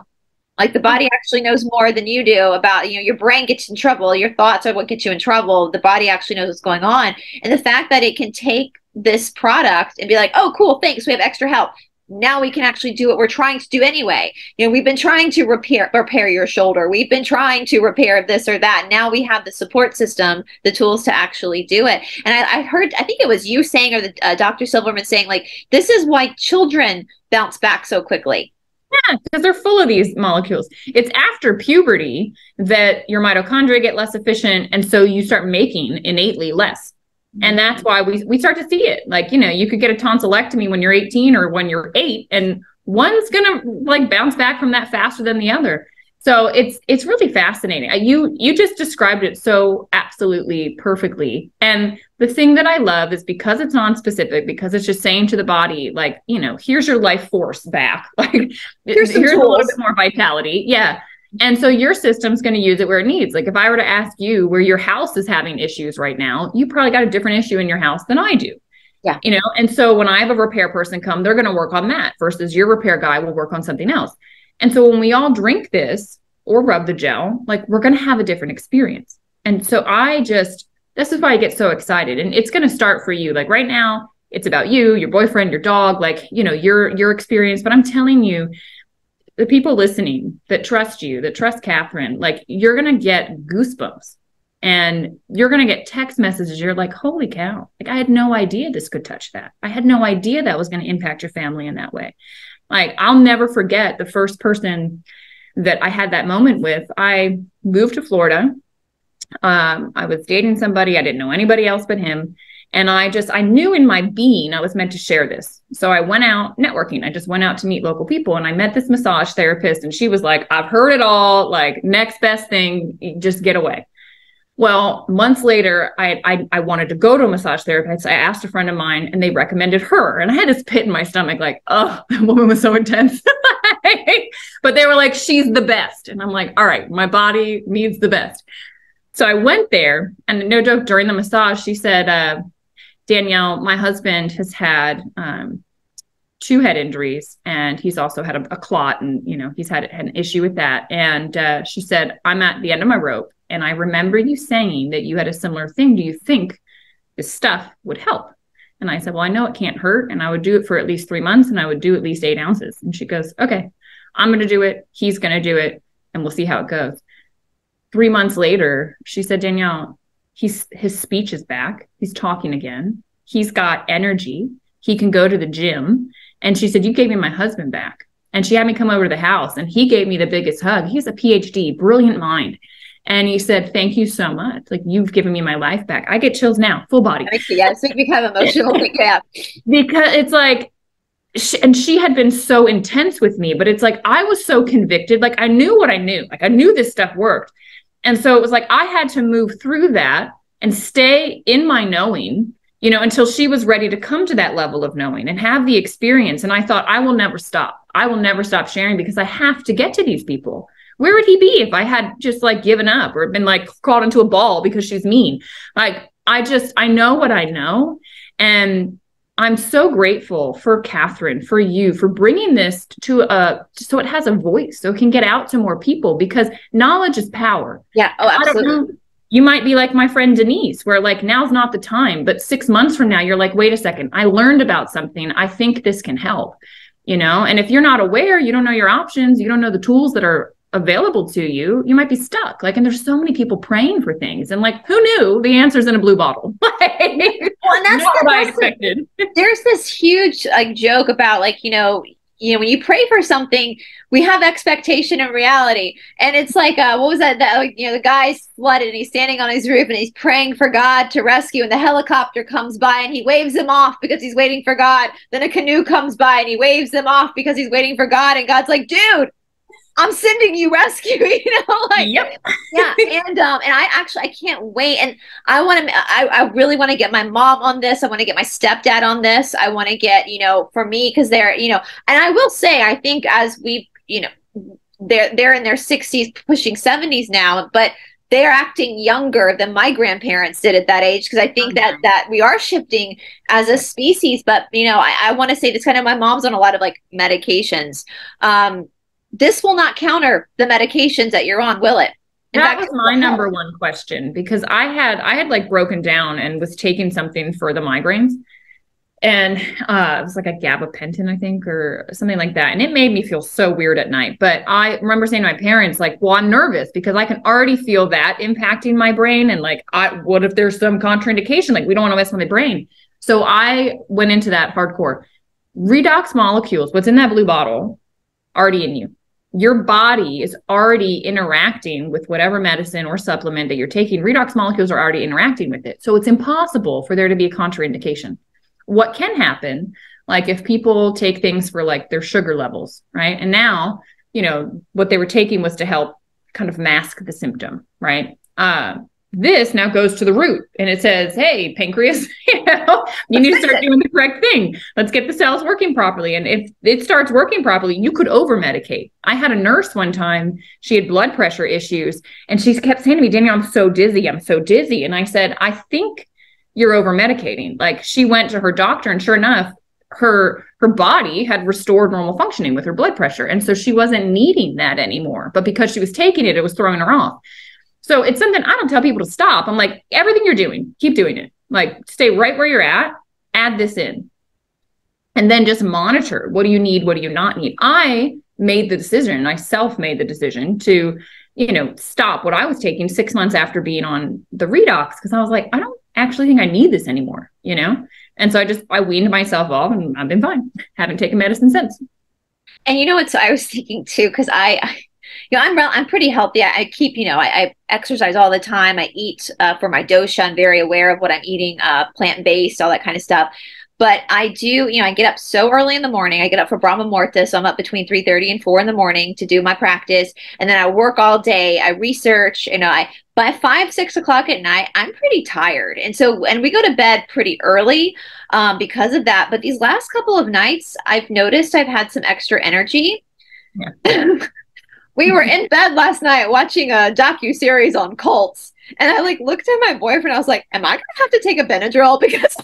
Like the body actually knows more than you do about you know your brain gets in trouble. Your thoughts are what get you in trouble. The body actually knows what's going on. And the fact that it can take this product and be like oh cool thanks we have extra help now we can actually do what we're trying to do anyway. You know, we've been trying to repair repair your shoulder. We've been trying to repair this or that. Now we have the support system, the tools to actually do it. And I, I heard, I think it was you saying, or the uh, Dr. Silverman saying, like, this is why children bounce back so quickly. Yeah, because they're full of these molecules. It's after puberty that your mitochondria get less efficient, and so you start making innately less and mm-hmm. that's why we we start to see it. Like you know you could get a tonsillectomy when you're 18 or when you're 8 and one's going to like bounce back from that faster than the other. So it's it's really fascinating. Uh, you you just described it so absolutely perfectly. And the thing that i love is because it's non-specific because it's just saying to the body like you know here's your life force back. Like here's, here's a little bit more vitality. Yeah and so your system's going to use it where it needs. Like if I were to ask you where your house is having issues right now, you probably got a different issue in your house than I do. Yeah. You know, and so when I have a repair person come, they're going to work on that versus your repair guy will work on something else. And so when we all drink this or rub the gel, like we're going to have a different experience. And so I just, this is why I get so excited. And it's going to start for you. Like right now, it's about you, your boyfriend, your dog, like, you know, your your experience. But I'm telling you, the people listening that trust you, that trust Catherine, like you're going to get goosebumps. And you're going to get text messages. You're like, holy cow. Like, I had no idea this could touch that. I had no idea that was going to impact your family in that way. Like, I'll never forget the first person that I had that moment with. I moved to Florida. Um, I was dating somebody. I didn't know anybody else but him. And I just, I knew in my being I was meant to share this. So I went out networking. I just went out to meet local people and I met this massage therapist. And she was like, I've heard it all. Like, next best thing, just get away. Well, months later, I, I, I wanted to go to a massage therapist. I asked a friend of mine, and they recommended her. And I had this pit in my stomach, like, oh, that woman was so intense. but they were like, she's the best, and I'm like, all right, my body needs the best. So I went there, and no joke, during the massage, she said, uh, Danielle, my husband has had um, two head injuries and he's also had a, a, clot and you know he's had, had an issue with that. And uh, she said i'm at the end of my rope and i remember you saying that you had a similar thing. Do you think this stuff would help? And i said well i know it can't hurt and i would do it for at least three months and i would do at least eight ounces. And she goes okay i'm going to do it. He's going to do it and we'll see how it goes. Three months later she said danielle he's his speech is back he's talking again he's got energy he can go to the gym and she said, You gave me my husband back. And she had me come over to the house and he gave me the biggest hug. He's a PhD, brilliant mind. And he said, Thank you so much. Like, you've given me my life back. I get chills now, full body. Yes, we become emotional. yeah. Because it's like, she, and she had been so intense with me, but it's like I was so convicted. Like, I knew what I knew. Like, I knew this stuff worked. And so it was like I had to move through that and stay in my knowing you know, until she was ready to come to that level of knowing and have the experience. And I thought, I will never stop. I will never stop sharing because I have to get to these people. Where would he be if I had just like given up or been like crawled into a ball because she's mean? Like, I just, I know what I know. And I'm so grateful for Catherine, for you, for bringing this to a so it has a voice, so it can get out to more people because knowledge is power. Yeah. Oh, absolutely you might be like my friend Denise, where like now's not the time, but six months from now, you're like, wait a second, I learned about something. I think this can help, you know? And if you're not aware, you don't know your options, you don't know the tools that are available to you, you might be stuck. Like, and there's so many people praying for things. And like, who knew the answer's in a blue bottle? well, and that's what I expected. There's this huge like joke about like, you know, you know when you pray for something we have expectation and reality and it's like uh, what was that that like, you know the guy's flooded and he's standing on his roof and he's praying for god to rescue and the helicopter comes by and he waves him off because he's waiting for god then a canoe comes by and he waves him off because he's waiting for god and god's like dude I'm sending you rescue, you know, like yep. yeah. And um and I actually I can't wait. And I want to I, I really want to get my mom on this. I want to get my stepdad on this. I want to get, you know, for me, because they're, you know, and I will say, I think as we, you know, they're they're in their 60s, pushing 70s now, but they're acting younger than my grandparents did at that age because I think that that we are shifting as a species. But you know, I, I want to say this kind of my mom's on a lot of like medications. Um, this will not counter the medications that you're on, will it? In that fact, was my number one question because I had I had like broken down and was taking something for the migraines, and uh, it was like a gabapentin, I think, or something like that, and it made me feel so weird at night. But I remember saying to my parents, like, "Well, I'm nervous because I can already feel that impacting my brain, and like, I, what if there's some contraindication? Like, we don't want to mess with my brain." So I went into that hardcore. Redox molecules, what's in that blue bottle, already in you your body is already interacting with whatever medicine or supplement that you're taking. Redox molecules are already interacting with it. So it's impossible for there to be a contraindication. What can happen, like if people take things for like their sugar levels, right? And now, you know, what they were taking was to help kind of mask the symptom, right? Uh, this now goes to the root and it says, hey, pancreas, you know, you need to start doing the correct thing. Let's get the cells working properly. And if it starts working properly, you could over medicate. I had a nurse one time, she had blood pressure issues, and she kept saying to me, Danielle, I'm so dizzy. I'm so dizzy. And I said, I think you're over medicating. Like she went to her doctor, and sure enough, her her body had restored normal functioning with her blood pressure and so she wasn't needing that anymore but because she was taking it it was throwing her off so it's something I don't tell people to stop. I'm like, everything you're doing, keep doing it. Like, stay right where you're at, add this in, and then just monitor what do you need, what do you not need. I made the decision, I self made the decision to you know, stop what I was taking six months after being on the redox because I was like, I don't actually think I need this anymore, you know? And so I just, I weaned myself off and I've been fine. Haven't taken medicine since. And you know what? So I was thinking too, because I, I, you know, I'm I'm pretty healthy. I, I keep, you know, I, I, exercise all the time. I eat uh, for my dosha. I'm very aware of what I'm eating, uh, plant based, all that kind of stuff. But I do, you know, I get up so early in the morning. I get up for Brahma Muhurta, so I'm up between 3:30 and 4 in the morning to do my practice, and then I work all day. I research, you know, I by five, six o'clock at night, I'm pretty tired, and so and we go to bed pretty early um, because of that. But these last couple of nights, I've noticed I've had some extra energy. Yeah. we were in bed last night watching a docu series on cults and I like looked at my boyfriend. I was like, "Am I gonna have to take a Benadryl because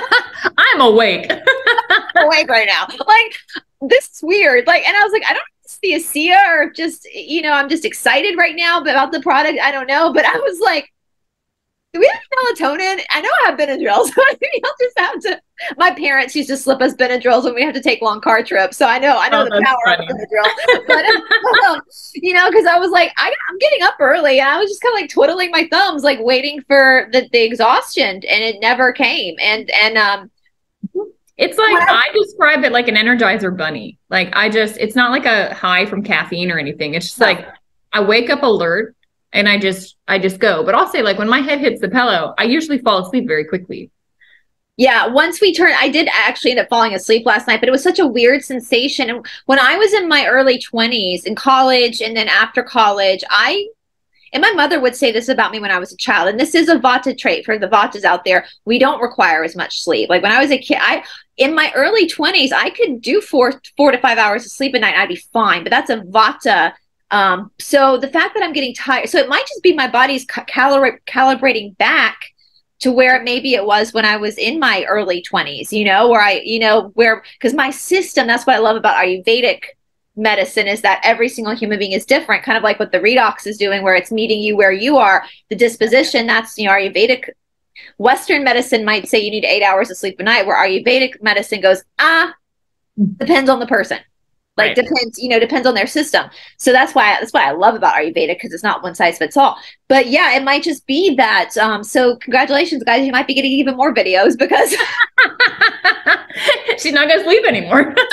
I'm awake, I'm awake right now?" Like this is weird. Like, and I was like, I don't know if it's the ASEA or just you know I'm just excited right now about the product. I don't know, but I was like, do we have melatonin? I know I have Benadryl, so maybe I'll just have to. My parents used to slip us Benadryls when we have to take long car trips, so I know I know oh, the power funny. of Benadryl. but um, you know, because I was like, I, am getting up early, and I was just kind of like twiddling my thumbs, like waiting for the, the exhaustion, and it never came. And and um, it's like I, I describe it like an Energizer bunny. Like I just, it's not like a high from caffeine or anything. It's just like I wake up alert and I just I just go. But I'll say like when my head hits the pillow, I usually fall asleep very quickly. Yeah, once we turn, I did actually end up falling asleep last night, but it was such a weird sensation. And when I was in my early 20s in college and then after college, I, and my mother would say this about me when I was a child, and this is a Vata trait for the Vatas out there. We don't require as much sleep. Like when I was a kid, I, in my early 20s, I could do four, four to five hours of sleep a night. I'd be fine, but that's a Vata um, so the fact that I'm getting tired, so it might just be my body's calibra- calibrating back to where maybe it was when I was in my early 20s, you know, where I, you know, where, because my system, that's what I love about Ayurvedic medicine is that every single human being is different, kind of like what the redox is doing, where it's meeting you where you are. The disposition, that's, you know, Ayurvedic. Western medicine might say you need eight hours of sleep a night, where Ayurvedic medicine goes, ah, depends on the person like right. depends you know depends on their system. So that's why that's why i love about ayurveda because it's not one size fits all. But yeah it might just be that um so congratulations guys you might be getting even more videos because she's not gonna sleep anymore.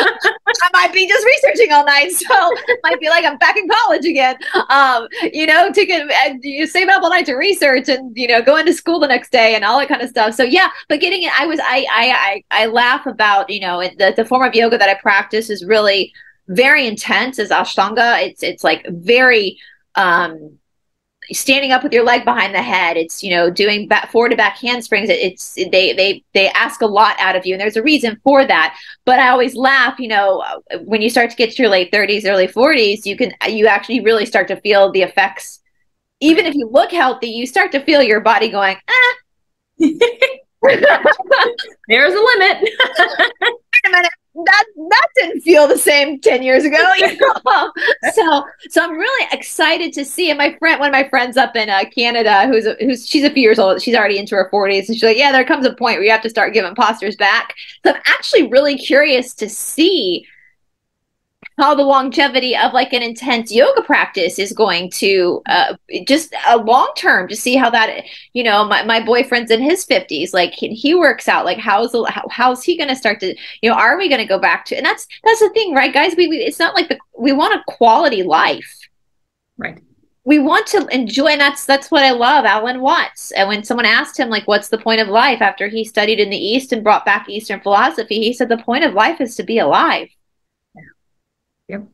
I might be just researching all night so might be like i'm back in college again. Um you know to get you save up all night to research and you know go into school the next day and all that kind of stuff. So yeah but getting it i was i i i, I laugh about you know the, the form of yoga that i practice is really very intense as Ashtanga. It's it's like very um, standing up with your leg behind the head. It's you know doing back forward to back handsprings. It's they they they ask a lot out of you, and there's a reason for that. But I always laugh. You know, when you start to get to your late 30s, early 40s, you can you actually really start to feel the effects. Even if you look healthy, you start to feel your body going. Ah. There's a limit. Wait a minute that that didn't feel the same 10 years ago. You know? so so i'm really excited to see. And my friend one of my friends up in uh, canada who's a, who's she's a few years old. She's already into her 40s and she's like yeah there comes a point where you have to start giving postures back. So i'm actually really curious to see how the longevity of like an intense yoga practice is going to uh, just a long term to see how that you know my, my boyfriend's in his 50s like he, he works out like how's how, how's he going to start to you know are we going to go back to and that's that's the thing right guys? We, we it's not like the we want a quality life. Right. We want to enjoy and that's that's what i love alan watts. And when someone asked him like what's the point of life after he studied in the east and brought back eastern philosophy he said the point of life is to be alive Yep.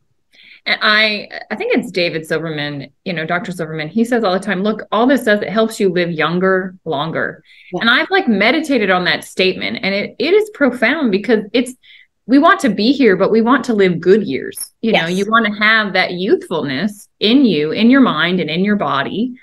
And I I think it's David Silverman, you know, Dr. Silverman, he says all the time, look, all this does it helps you live younger, longer. Yeah. And I've like meditated on that statement and it it is profound because it's we want to be here, but we want to live good years. You yes. know, you want to have that youthfulness in you, in your mind and in your body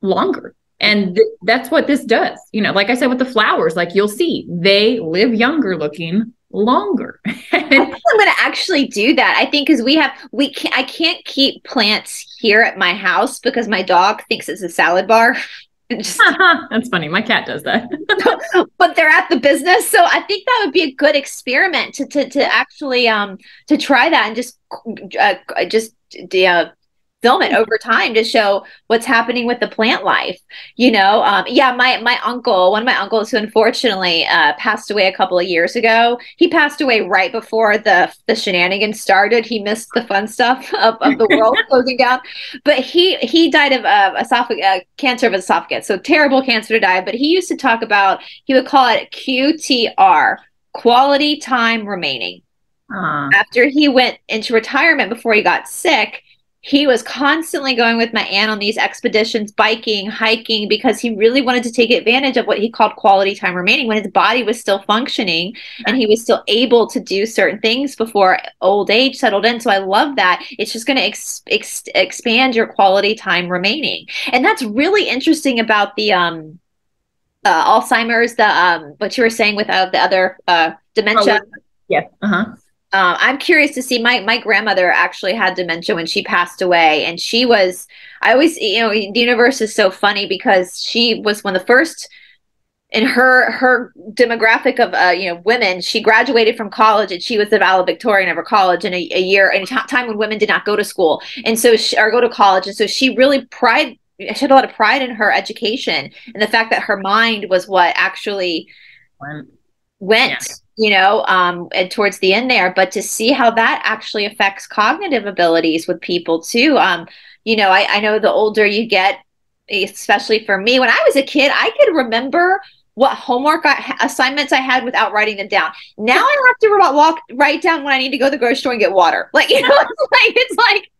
longer. And th- that's what this does. You know, like I said with the flowers, like you'll see, they live younger looking longer. I think I'm going to actually do that. I think because we have we can I can't keep plants here at my house because my dog thinks it's a salad bar. Just, That's funny. My cat does that. but they're at the business, so I think that would be a good experiment to to, to actually um to try that and just uh, just uh, film it over time to show what's happening with the plant life you know? Um, yeah my my uncle one of my uncles who unfortunately uh, passed away a couple of years ago he passed away right before the the shenanigans started. He missed the fun stuff of, of the world closing down. But he he died of uh, esophagus uh, cancer of esophagus so terrible cancer to die. But he used to talk about he would call it qtr quality time remaining. After he went into retirement before he got sick he was constantly going with my aunt on these expeditions, biking, hiking, because he really wanted to take advantage of what he called quality time remaining when his body was still functioning and he was still able to do certain things before old age settled in. So I love that. It's just going to ex- ex- expand your quality time remaining. And that's really interesting about the, um, uh, Alzheimer's, the um, what you were saying with uh, the other uh, dementia. Oh, yeah. Uh huh. Uh, I'm curious to see. My my grandmother actually had dementia when she passed away, and she was. I always, you know, the universe is so funny because she was one of the first in her her demographic of uh, you know women. She graduated from college, and she was the valedictorian of her college in a, a year, in a t- time when women did not go to school, and so she, or go to college, and so she really pride. She had a lot of pride in her education and the fact that her mind was what actually went. Yeah you know, um, and towards the end there, but to see how that actually affects cognitive abilities with people too. Um, you know, I, I know the older you get, especially for me, when I was a kid, I could remember what homework I, assignments I had without writing them down. Now I have to walk write down when I need to go to the grocery store and get water. Like you know, it's like it's like.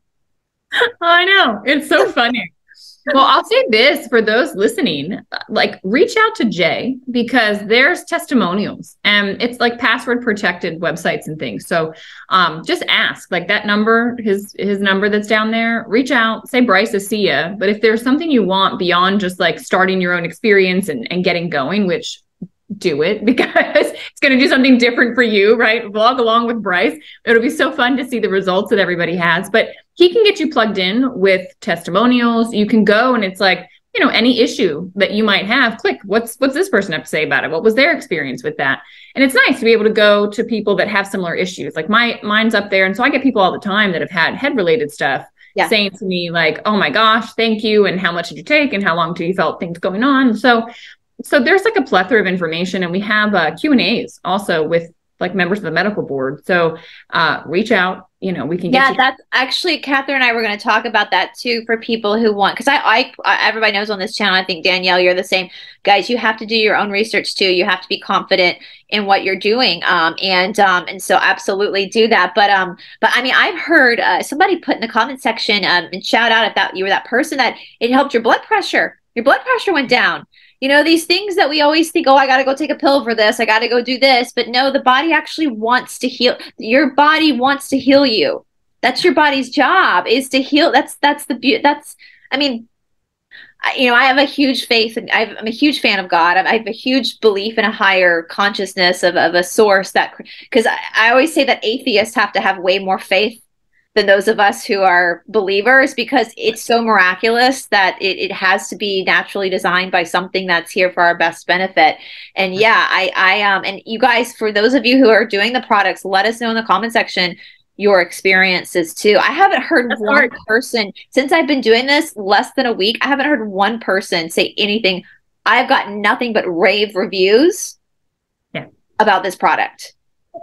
I know it's so funny well, I'll say this for those listening, like reach out to Jay because there's testimonials and it's like password protected websites and things. So um, just ask like that number, his his number that's down there, reach out, say Brice to see ya. But if there's something you want beyond just like starting your own experience and, and getting going, which do it because it's going to do something different for you, right? Vlog along with Brice. It'll be so fun to see the results that everybody has. But he can get you plugged in with testimonials. You can go and it's like, you know, any issue that you might have, click what's what's this person have to say about it? What was their experience with that? And it's nice to be able to go to people that have similar issues. Like my mine's up there. And so I get people all the time that have had head related stuff yeah. saying to me like, "Oh my gosh, thank you," and how much did you take, and how long do you felt things going on. So so there's like a plethora of information and we have uh, q and a's also with like members of the medical board. So uh, reach out you know we can yeah you- that's actually catherine and i were going to talk about that too for people who want because I, I everybody knows on this channel i think danielle you're the same. Guys you have to do your own research too. You have to be confident in what you're doing um, and um, and so absolutely do that. But um but i mean i've heard uh, somebody put in the comment section um, and shout out if that you were that person that it helped your blood pressure. Your blood pressure went down you know these things that we always think oh i got to go take a pill for this. I got to go do this. But no the body actually wants to heal your body wants to heal you. That's your body's job is to heal. That's that's the beauty that's i mean you know i have a huge faith and i am a huge fan of god. I have a huge belief in a higher consciousness of, of a source that because I, I always say that atheists have to have way more faith than those of us who are believers because it's so miraculous that it, it has to be naturally designed by something that's here for our best benefit and yeah i i um and you guys for those of you who are doing the products let us know in the comment section your experiences too i haven't heard that's one hard. person since i've been doing this less than a week i haven't heard one person say anything i've got nothing but rave reviews yeah. about this product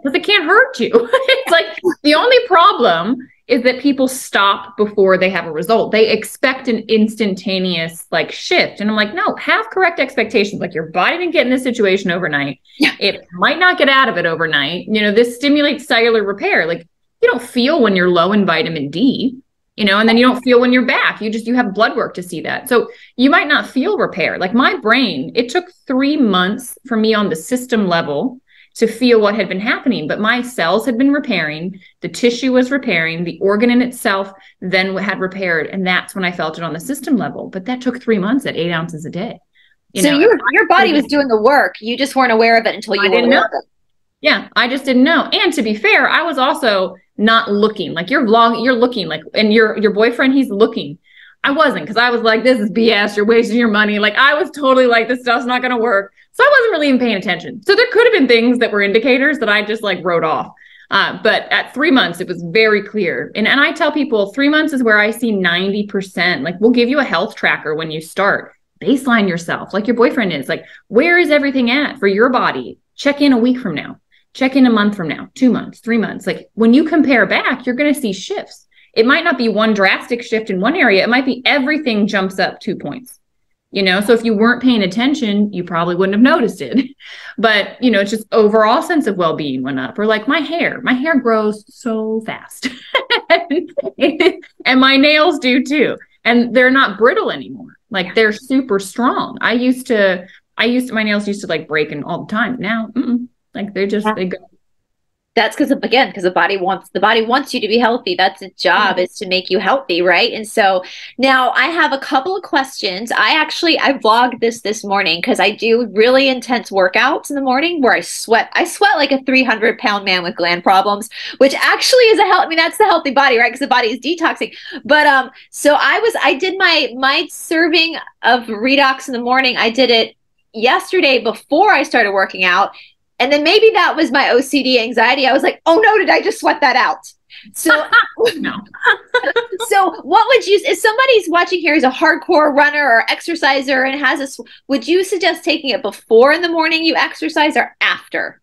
because it can't hurt you. it's like the only problem is that people stop before they have a result. They expect an instantaneous like shift. And I'm like, no, have correct expectations. Like your body didn't get in this situation overnight. Yeah. It might not get out of it overnight. You know, this stimulates cellular repair. Like you don't feel when you're low in vitamin D, you know, and then you don't feel when you're back. You just you have blood work to see that. So you might not feel repair. Like my brain, it took three months for me on the system level to feel what had been happening. But my cells had been repairing, the tissue was repairing, the organ in itself then had repaired. And that's when I felt it on the system level. But that took three months at eight ounces a day. You so know, your your body was doing the work. You just weren't aware of it until you I didn't know. Yeah, I just didn't know. And to be fair, I was also not looking like your vlog. You're looking like, and your your boyfriend, he's looking. I wasn't because I was like, this is BS. You're wasting your money. Like I was totally like, this stuff's not going to work. So I wasn't really even paying attention. So there could have been things that were indicators that I just like wrote off. Uh, but at three months, it was very clear. And, and I tell people three months is where I see 90%. Like we'll give you a health tracker when you start. Baseline yourself, like your boyfriend is. Like, where is everything at for your body? Check in a week from now, check in a month from now, two months, three months. Like when you compare back, you're going to see shifts. It might not be one drastic shift in one area, it might be everything jumps up two points you know? So if you weren't paying attention you probably wouldn't have noticed it. But you know it's just overall sense of well-being went up or like my hair. My hair grows so fast. And my nails do too. And they're not brittle anymore. Like they're super strong. I used to i used to my nails used to like break and all the time. Now like they just they go that's because again because the body wants the body wants you to be healthy. That's its job is to make you healthy right? And so now i have a couple of questions. I actually i vlogged this this morning because i do really intense workouts in the morning where i sweat i sweat like a 300 pound man with gland problems which actually is a health i mean that's the healthy body right? Because the body is detoxing. But um so i was i did my my serving of redox in the morning. I did it yesterday before i started working out and then maybe that was my OCD anxiety. I was like, oh no, did I just sweat that out? So no. so what would you if somebody's watching here is a hardcore runner or exerciser and has a would you suggest taking it before in the morning you exercise or after?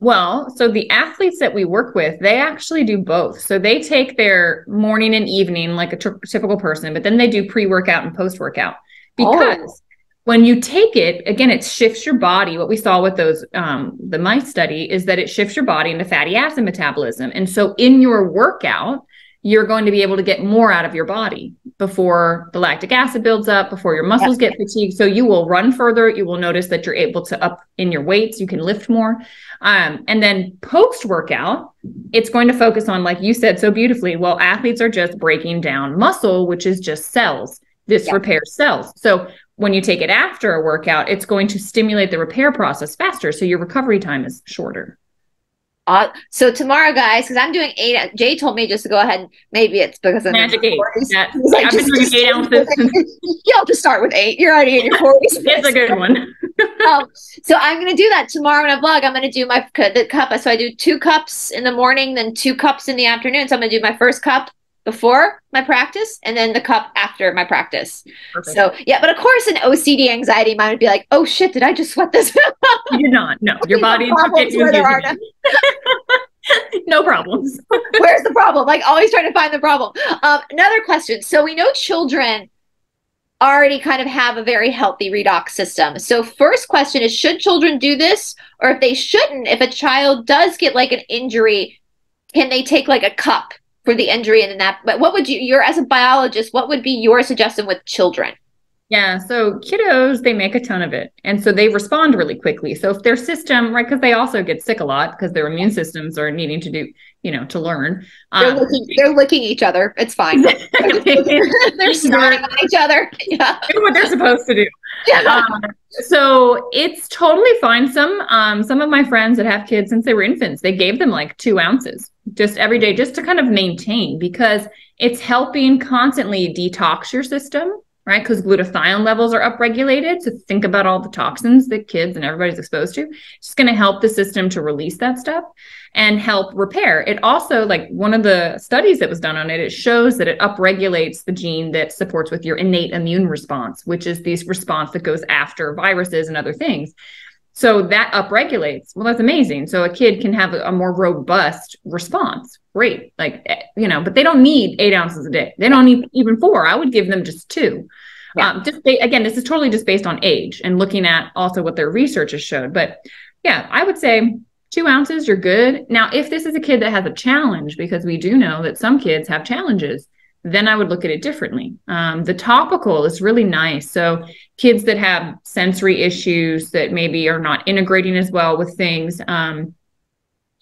Well, so the athletes that we work with, they actually do both. So they take their morning and evening like a t- typical person, but then they do pre-workout and post-workout oh. because oh when you take it again it shifts your body. What we saw with those um, the mice study is that it shifts your body into fatty acid metabolism. And so in your workout you're going to be able to get more out of your body before the lactic acid builds up before your muscles get fatigued. So you will run further. You will notice that you're able to up in your weights. You can lift more. Um, and then post workout it's going to focus on like you said so beautifully well athletes are just breaking down muscle which is just cells this yeah. repairs cells. So when you take it after a workout, it's going to stimulate the repair process faster. So your recovery time is shorter. Uh, so tomorrow, guys, because I'm doing eight. Jay told me just to go ahead. Maybe it's because of magic eight. Yeah. Like, I've been doing eight ounces. You'll just start with eight. You're already in your forties. it's a good one. um, so I'm going to do that tomorrow in a vlog. I'm going to do my the cup. So I do two cups in the morning, then two cups in the afternoon. So I'm going to do my first cup before my practice and then the cup after my practice. Perfect. So yeah, but of course an OCD anxiety mind would be like, oh shit, did I just sweat this? you did not. No, your body is not. no problems. Where's the problem? Like always trying to find the problem. Um, another question. So we know children already kind of have a very healthy redox system. So first question is should children do this or if they shouldn't, if a child does get like an injury, can they take like a cup for the injury and then that but what would you you're as a biologist what would be your suggestion with children? Yeah so kiddos they make a ton of it and so they respond really quickly. So if their system right because they also get sick a lot because their immune systems are needing to do you know to learn. They're, um, licking, they're licking each other. It's fine. They're snarling. at each other. Yeah. Doing what they're supposed to do. Yeah. Um, so it's totally fine. Some um some of my friends that have kids since they were infants they gave them like two ounces just every day, just to kind of maintain because it's helping constantly detox your system, right? Because glutathione levels are upregulated. So think about all the toxins that kids and everybody's exposed to. It's just going to help the system to release that stuff and help repair. It also, like one of the studies that was done on it, it shows that it upregulates the gene that supports with your innate immune response, which is this response that goes after viruses and other things. So that upregulates. Well, that's amazing. So a kid can have a, a, more robust response. Great. Like, eh, you know, but they don't need eight ounces a day. They don't need even four. I would give them just two. Yeah. Um, just ba- again, this is totally just based on age and looking at also what their research has showed. But yeah, I would say two ounces, you're good. Now, if this is a kid that has a challenge, because we do know that some kids have challenges, then I would look at it differently. Um, the topical is really nice. So, kids that have sensory issues that maybe are not integrating as well with things, um,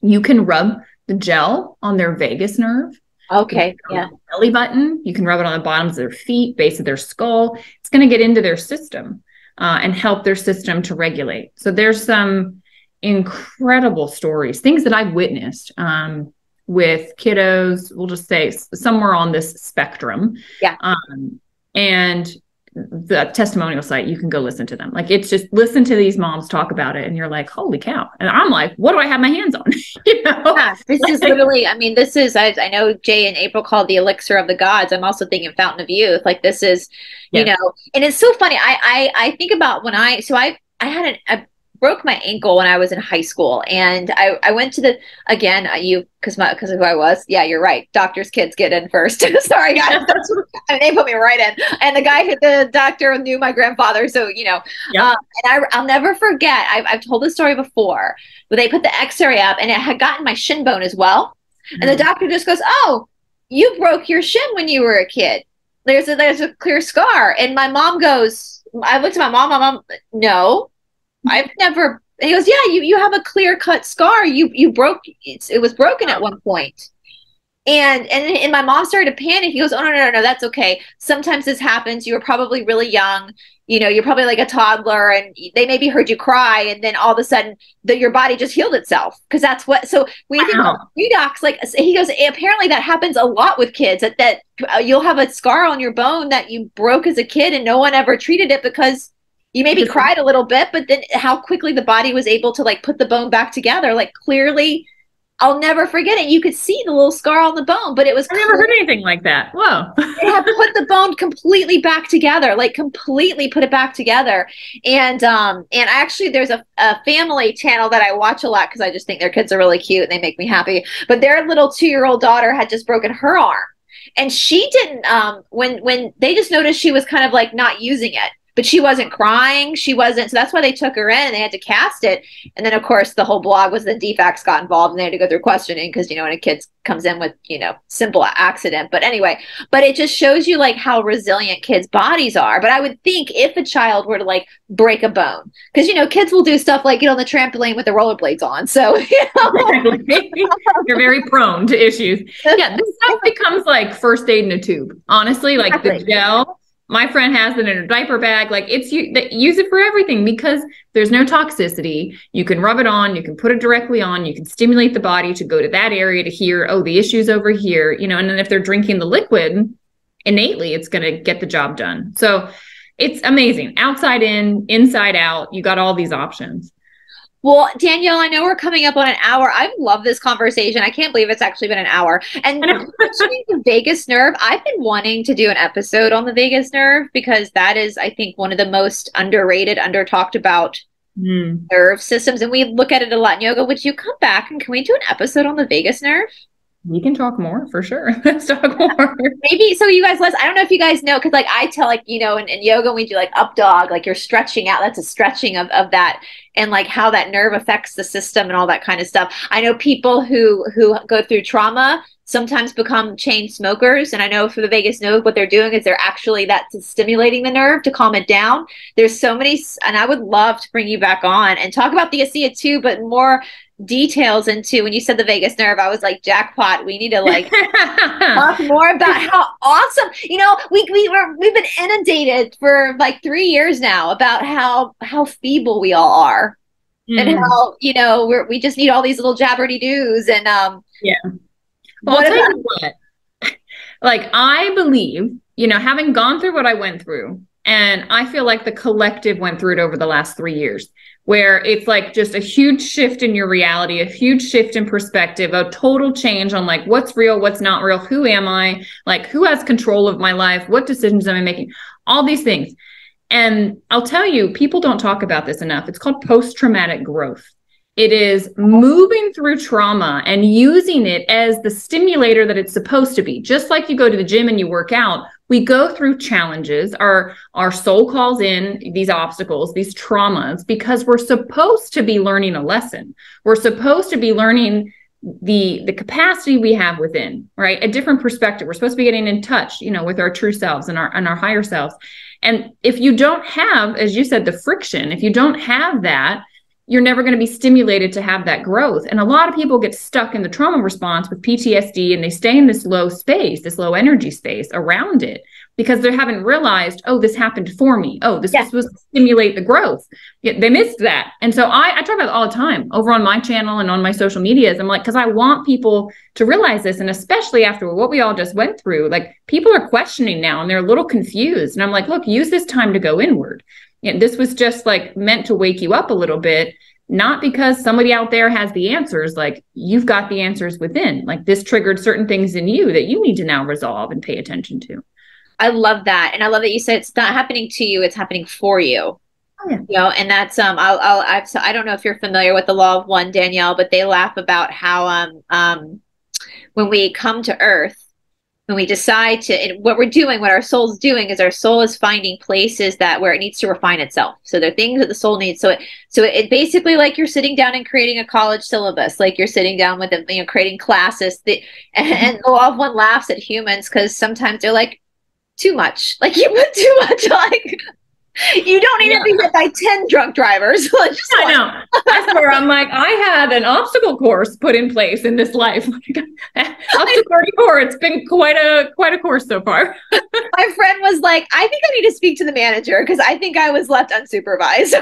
you can rub the gel on their vagus nerve. Okay. Yeah. Belly button. You can rub it on the bottoms of their feet, base of their skull. It's going to get into their system uh, and help their system to regulate. So, there's some incredible stories, things that I've witnessed. Um, with kiddos, we'll just say somewhere on this spectrum. Yeah. Um, and the testimonial site, you can go listen to them. Like it's just listen to these moms talk about it, and you're like, holy cow! And I'm like, what do I have my hands on? you know, yeah, this is literally. I mean, this is. I, I know Jay and April called the elixir of the gods. I'm also thinking Fountain of Youth. Like this is, you know, and it's so funny. I I I think about when I so I I had an, a broke my ankle when I was in high school, and I, I went to the again uh, you because my because of who I was. Yeah, you're right. Doctors' kids get in first. Sorry, guys. That's, I mean, they put me right in. And the guy, the doctor, knew my grandfather, so you know. Yep. Um, and I, I'll never forget. I've, I've told the story before, but they put the X-ray up, and it had gotten my shin bone as well. Mm-hmm. And the mm-hmm. doctor just goes, "Oh, you broke your shin when you were a kid. There's a there's a clear scar." And my mom goes. I looked at my mom. My mom, no, I've never. He goes, yeah, you you have a clear cut scar. You you broke. it was broken at one point. And, and and my mom started to panic. He goes, "Oh no, no, no, no, that's okay. Sometimes this happens. You were probably really young. You know, you're probably like a toddler, and they maybe heard you cry, and then all of a sudden, that your body just healed itself because that's what. So when you think about redox, like he goes, apparently that happens a lot with kids. That that uh, you'll have a scar on your bone that you broke as a kid, and no one ever treated it because you maybe cried a little bit, but then how quickly the body was able to like put the bone back together. Like clearly, I'll never forget it. You could see the little scar on the bone, but it was. I never heard anything like that. Whoa! they have put the bone completely back together, like completely put it back together. And um, and actually, there's a, a family channel that I watch a lot because I just think their kids are really cute and they make me happy. But their little two year old daughter had just broken her arm, and she didn't. Um, when when they just noticed she was kind of like not using it but she wasn't crying. She wasn't. So that's why they took her in and they had to cast it. And then, of course, the whole blog was the DFACS got involved and they had to go through questioning because, you know, when a kid comes in with, you know, simple accident. But anyway, but it just shows you like how resilient kids' bodies are. But I would think if a child were to like break a bone, because, you know, kids will do stuff like get on the trampoline with the rollerblades on. So, you know. you're very prone to issues. Yeah, this stuff becomes like first aid in a tube. Honestly, like exactly. the gel my friend has it in a diaper bag like it's you that use it for everything because there's no toxicity. You can rub it on you can put it directly on you can stimulate the body to go to that area to hear oh the issue's over here you know and then if they're drinking the liquid innately it's going to get the job done. So it's amazing. Outside in inside out you got all these options well, Danielle, I know we're coming up on an hour. I love this conversation. I can't believe it's actually been an hour. And the vagus nerve, I've been wanting to do an episode on the vagus nerve because that is, I think, one of the most underrated, under talked about mm. nerve systems. And we look at it a lot in yoga. Would you come back and can we do an episode on the vagus nerve? We can talk more for sure. let's talk more. Maybe so you guys let's I don't know if you guys know because like I tell like you know in, in yoga we do like up dog like you're stretching out that's a stretching of, of that and like how that nerve affects the system and all that kind of stuff. I know people who who go through trauma sometimes become chain smokers and I know for the vagus nerve what they're doing is they're actually that's stimulating the nerve to calm it down. There's so many and I would love to bring you back on and talk about the ASEA too but more details into when you said the vagus nerve i was like jackpot we need to like talk more about how awesome you know we, we were we've been inundated for like three years now about how how feeble we all are mm. and how you know we're, we just need all these little jabberty doos and um yeah well, what, about- what like i believe you know having gone through what i went through and i feel like the collective went through it over the last three years where it's like just a huge shift in your reality, a huge shift in perspective, a total change on like what's real, what's not real, who am I, like who has control of my life, what decisions am I making, all these things. And I'll tell you, people don't talk about this enough. It's called post traumatic growth. It is moving through trauma and using it as the stimulator that it's supposed to be. Just like you go to the gym and you work out, we go through challenges. Our our soul calls in these obstacles these traumas because we're supposed to be learning a lesson. We're supposed to be learning the the capacity we have within right? A different perspective. We're supposed to be getting in touch you know with our true selves and our and our higher selves. And if you don't have as you said the friction if you don't have that you're never going to be stimulated to have that growth. And a lot of people get stuck in the trauma response with PTSD and they stay in this low space, this low energy space around it, because they haven't realized, oh, this happened for me. Oh, this was supposed to stimulate the growth. Yeah, they missed that. And so I, I talk about it all the time over on my channel and on my social medias. I'm like, because I want people to realize this. And especially after what we all just went through, like people are questioning now and they're a little confused. And I'm like, look, use this time to go inward. You this was just like meant to wake you up a little bit not because somebody out there has the answers like you've got the answers within like this triggered certain things in you that you need to now resolve and pay attention to I love that, and I love that you said it's not happening to you; it's happening for you. Oh, yeah. You know, and that's um, I'll, I'll, I've, so I don't know if you're familiar with the law of one, Danielle, but they laugh about how um, um, when we come to Earth, when we decide to, what we're doing, what our soul's doing, is our soul is finding places that where it needs to refine itself. So there are things that the soul needs. So it, so it basically like you're sitting down and creating a college syllabus, like you're sitting down with, them you know, creating classes. That, and, and the law of one laughs at humans because sometimes they're like, too much. Like you put too much like you don't need yeah. to be hit by 10 drunk drivers. I know. That's where I'm like, I had an obstacle course put in place in this life. Up to 34, it's been quite a quite a course so far. My friend was like, I think I need to speak to the manager because I think I was left unsupervised.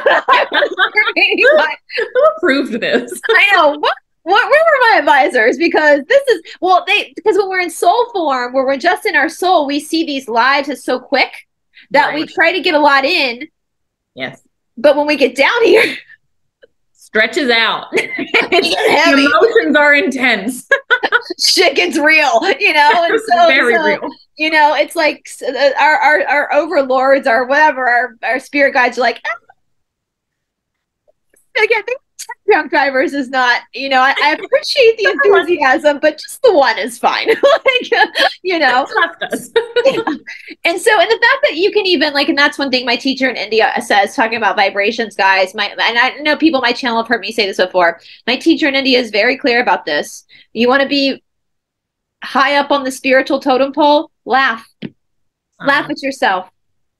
Who approved this? I know. What what, where were my advisors? Because this is well, they because when we're in soul form, where we're just in our soul, we see these lives as so quick that right. we try to get a lot in. Yes. But when we get down here, stretches out. emotions are intense. Shit gets real, you know. And so, very so, real. You know, it's like uh, our our our overlords or whatever our our spirit guides are like. Ah. Again, drunk drivers is not, you know, I, I appreciate the enthusiasm, but just the one is fine. like, you know, yeah. and so, and the fact that you can even like, and that's one thing my teacher in India says, talking about vibrations, guys. My, and I know people my channel have heard me say this before. My teacher in India is very clear about this. You want to be high up on the spiritual totem pole, laugh, uh-huh. laugh at yourself.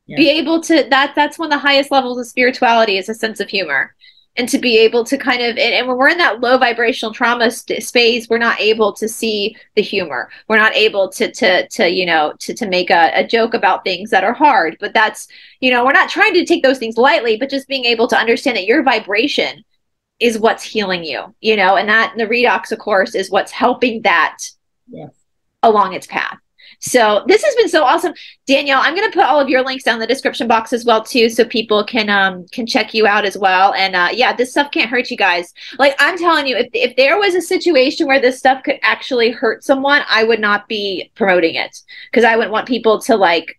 Yeah. Be able to that. That's one of the highest levels of spirituality is a sense of humor and to be able to kind of and, and when we're in that low vibrational trauma st- space we're not able to see the humor. We're not able to to to you know to to make a, a joke about things that are hard. But that's you know we're not trying to take those things lightly but just being able to understand that your vibration is what's healing you you know and that the redox of course is what's helping that yes. along its path so this has been so awesome, Danielle. I'm going to put all of your links down the description box as well too, so people can um can check you out as well. And uh, yeah, this stuff can't hurt you guys. Like I'm telling you, if if there was a situation where this stuff could actually hurt someone, I would not be promoting it because I wouldn't want people to like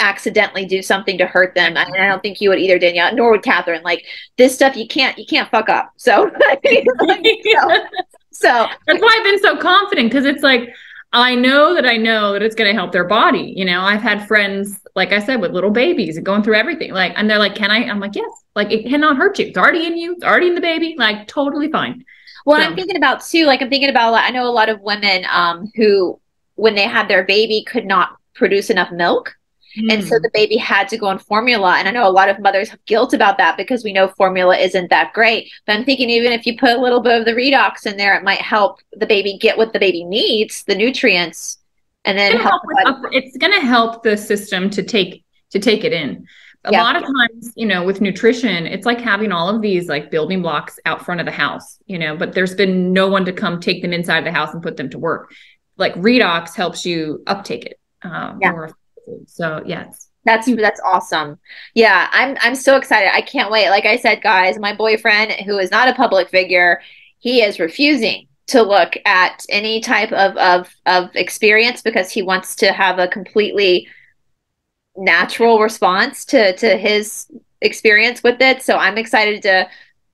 accidentally do something to hurt them. I, I don't think you would either, Danielle, nor would Catherine. Like this stuff, you can't you can't fuck up. So, so, so that's why I've been so confident because it's like I know that I know that it's going to help their body. You know, I've had friends, like I said, with little babies and going through everything. Like, and they're like, "Can I?" I'm like, "Yes." Like, it cannot hurt you. It's already in you. It's already in the baby. Like, totally fine. Well, so. I'm thinking about too. Like, I'm thinking about. I know a lot of women um, who, when they had their baby, could not produce enough milk. Mm. And so hmm. the baby had to go on formula. And I know a lot of mothers have guilt about that because we know formula isn't that great. But I'm thinking even if you put a little bit of the redox in there, it might help the baby get what the baby needs, the nutrients, and then it's help. It's going to help the system to take to take it in. A yeah. lot of times, you know, with nutrition, it's like having all of these like building blocks out front of the house, you know, but there's been no one to come take them inside the house and put them to work. Like redox helps you uptake it um, yeah. more so yes. That's that's awesome. Yeah, I'm I'm so excited. I can't wait. Like I said, guys, my boyfriend, who is not a public figure, he is refusing to look at any type of of of experience because he wants to have a completely natural response to to his experience with it. So I'm excited to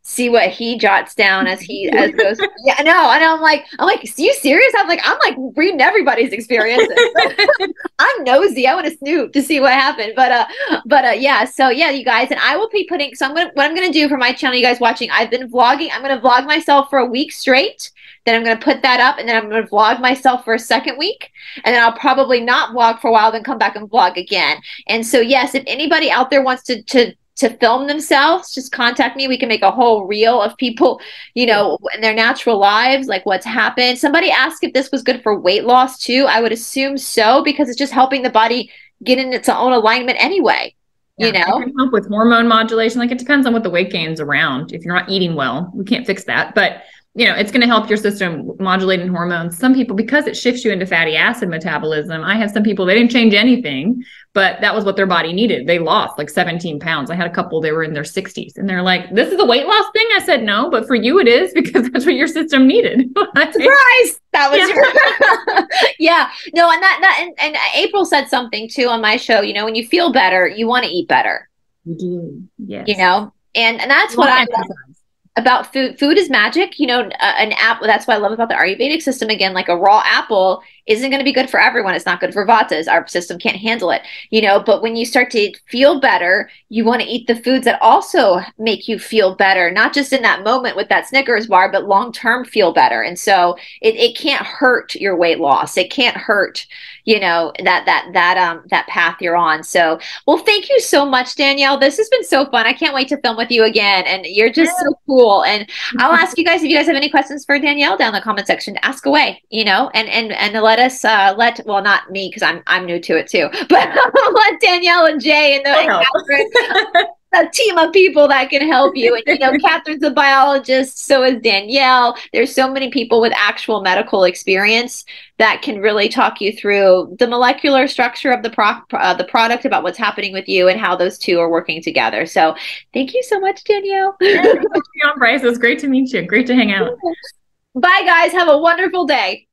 see what he jots down as he as goes. yeah, no, and I'm like, I'm like, you serious? I'm like, I'm like reading everybody's experiences. I'm nosy. I want to snoop to see what happened. But uh, but uh, yeah. So yeah, you guys, and I will be putting. So I'm gonna what I'm gonna do for my channel. You guys watching? I've been vlogging. I'm gonna vlog myself for a week straight. Then I'm gonna put that up, and then I'm gonna vlog myself for a second week, and then I'll probably not vlog for a while, then come back and vlog again. And so yes, if anybody out there wants to to to film themselves, just contact me. We can make a whole reel of people, you know, in their natural lives, like what's happened. Somebody asked if this was good for weight loss too. I would assume so because it's just helping the body get in its own alignment anyway. Yeah, you know, help with hormone modulation. Like it depends on what the weight gain's around. If you're not eating well, we can't fix that. But you know, it's going to help your system modulating hormones. Some people, because it shifts you into fatty acid metabolism, I have some people, they didn't change anything, but that was what their body needed. They lost like 17 pounds. I had a couple, they were in their 60s and they're like, this is a weight loss thing. I said, no, but for you it is because that's what your system needed. Surprise! That was yeah. Your- yeah. No, and that, that, and, and April said something too on my show, you know, when you feel better, you want to eat better. You do. Yes. You know, and, and that's what I about food. Food is magic. You know, an apple. That's what I love about the Ayurvedic system. Again, like a raw apple isn't going to be good for everyone. It's not good for vatas. Our system can't handle it. You know, but when you start to feel better, you want to eat the foods that also make you feel better, not just in that moment with that Snickers bar, but long term feel better. And so it, it can't hurt your weight loss. It can't hurt you know that that that um that path you're on so well thank you so much danielle this has been so fun i can't wait to film with you again and you're just yeah. so cool and i'll ask you guys if you guys have any questions for danielle down in the comment section to ask away you know and and and let us uh let well not me because i'm i'm new to it too but let danielle and jay and the and Catherine, a team of people that can help you. And you know, Catherine's a biologist, so is Danielle. There's so many people with actual medical experience that can really talk you through the molecular structure of the pro- uh, the product, about what's happening with you, and how those two are working together. So, thank you so much, Danielle. yeah, Brice. It was great to meet you. Great to hang out. Bye, guys. Have a wonderful day.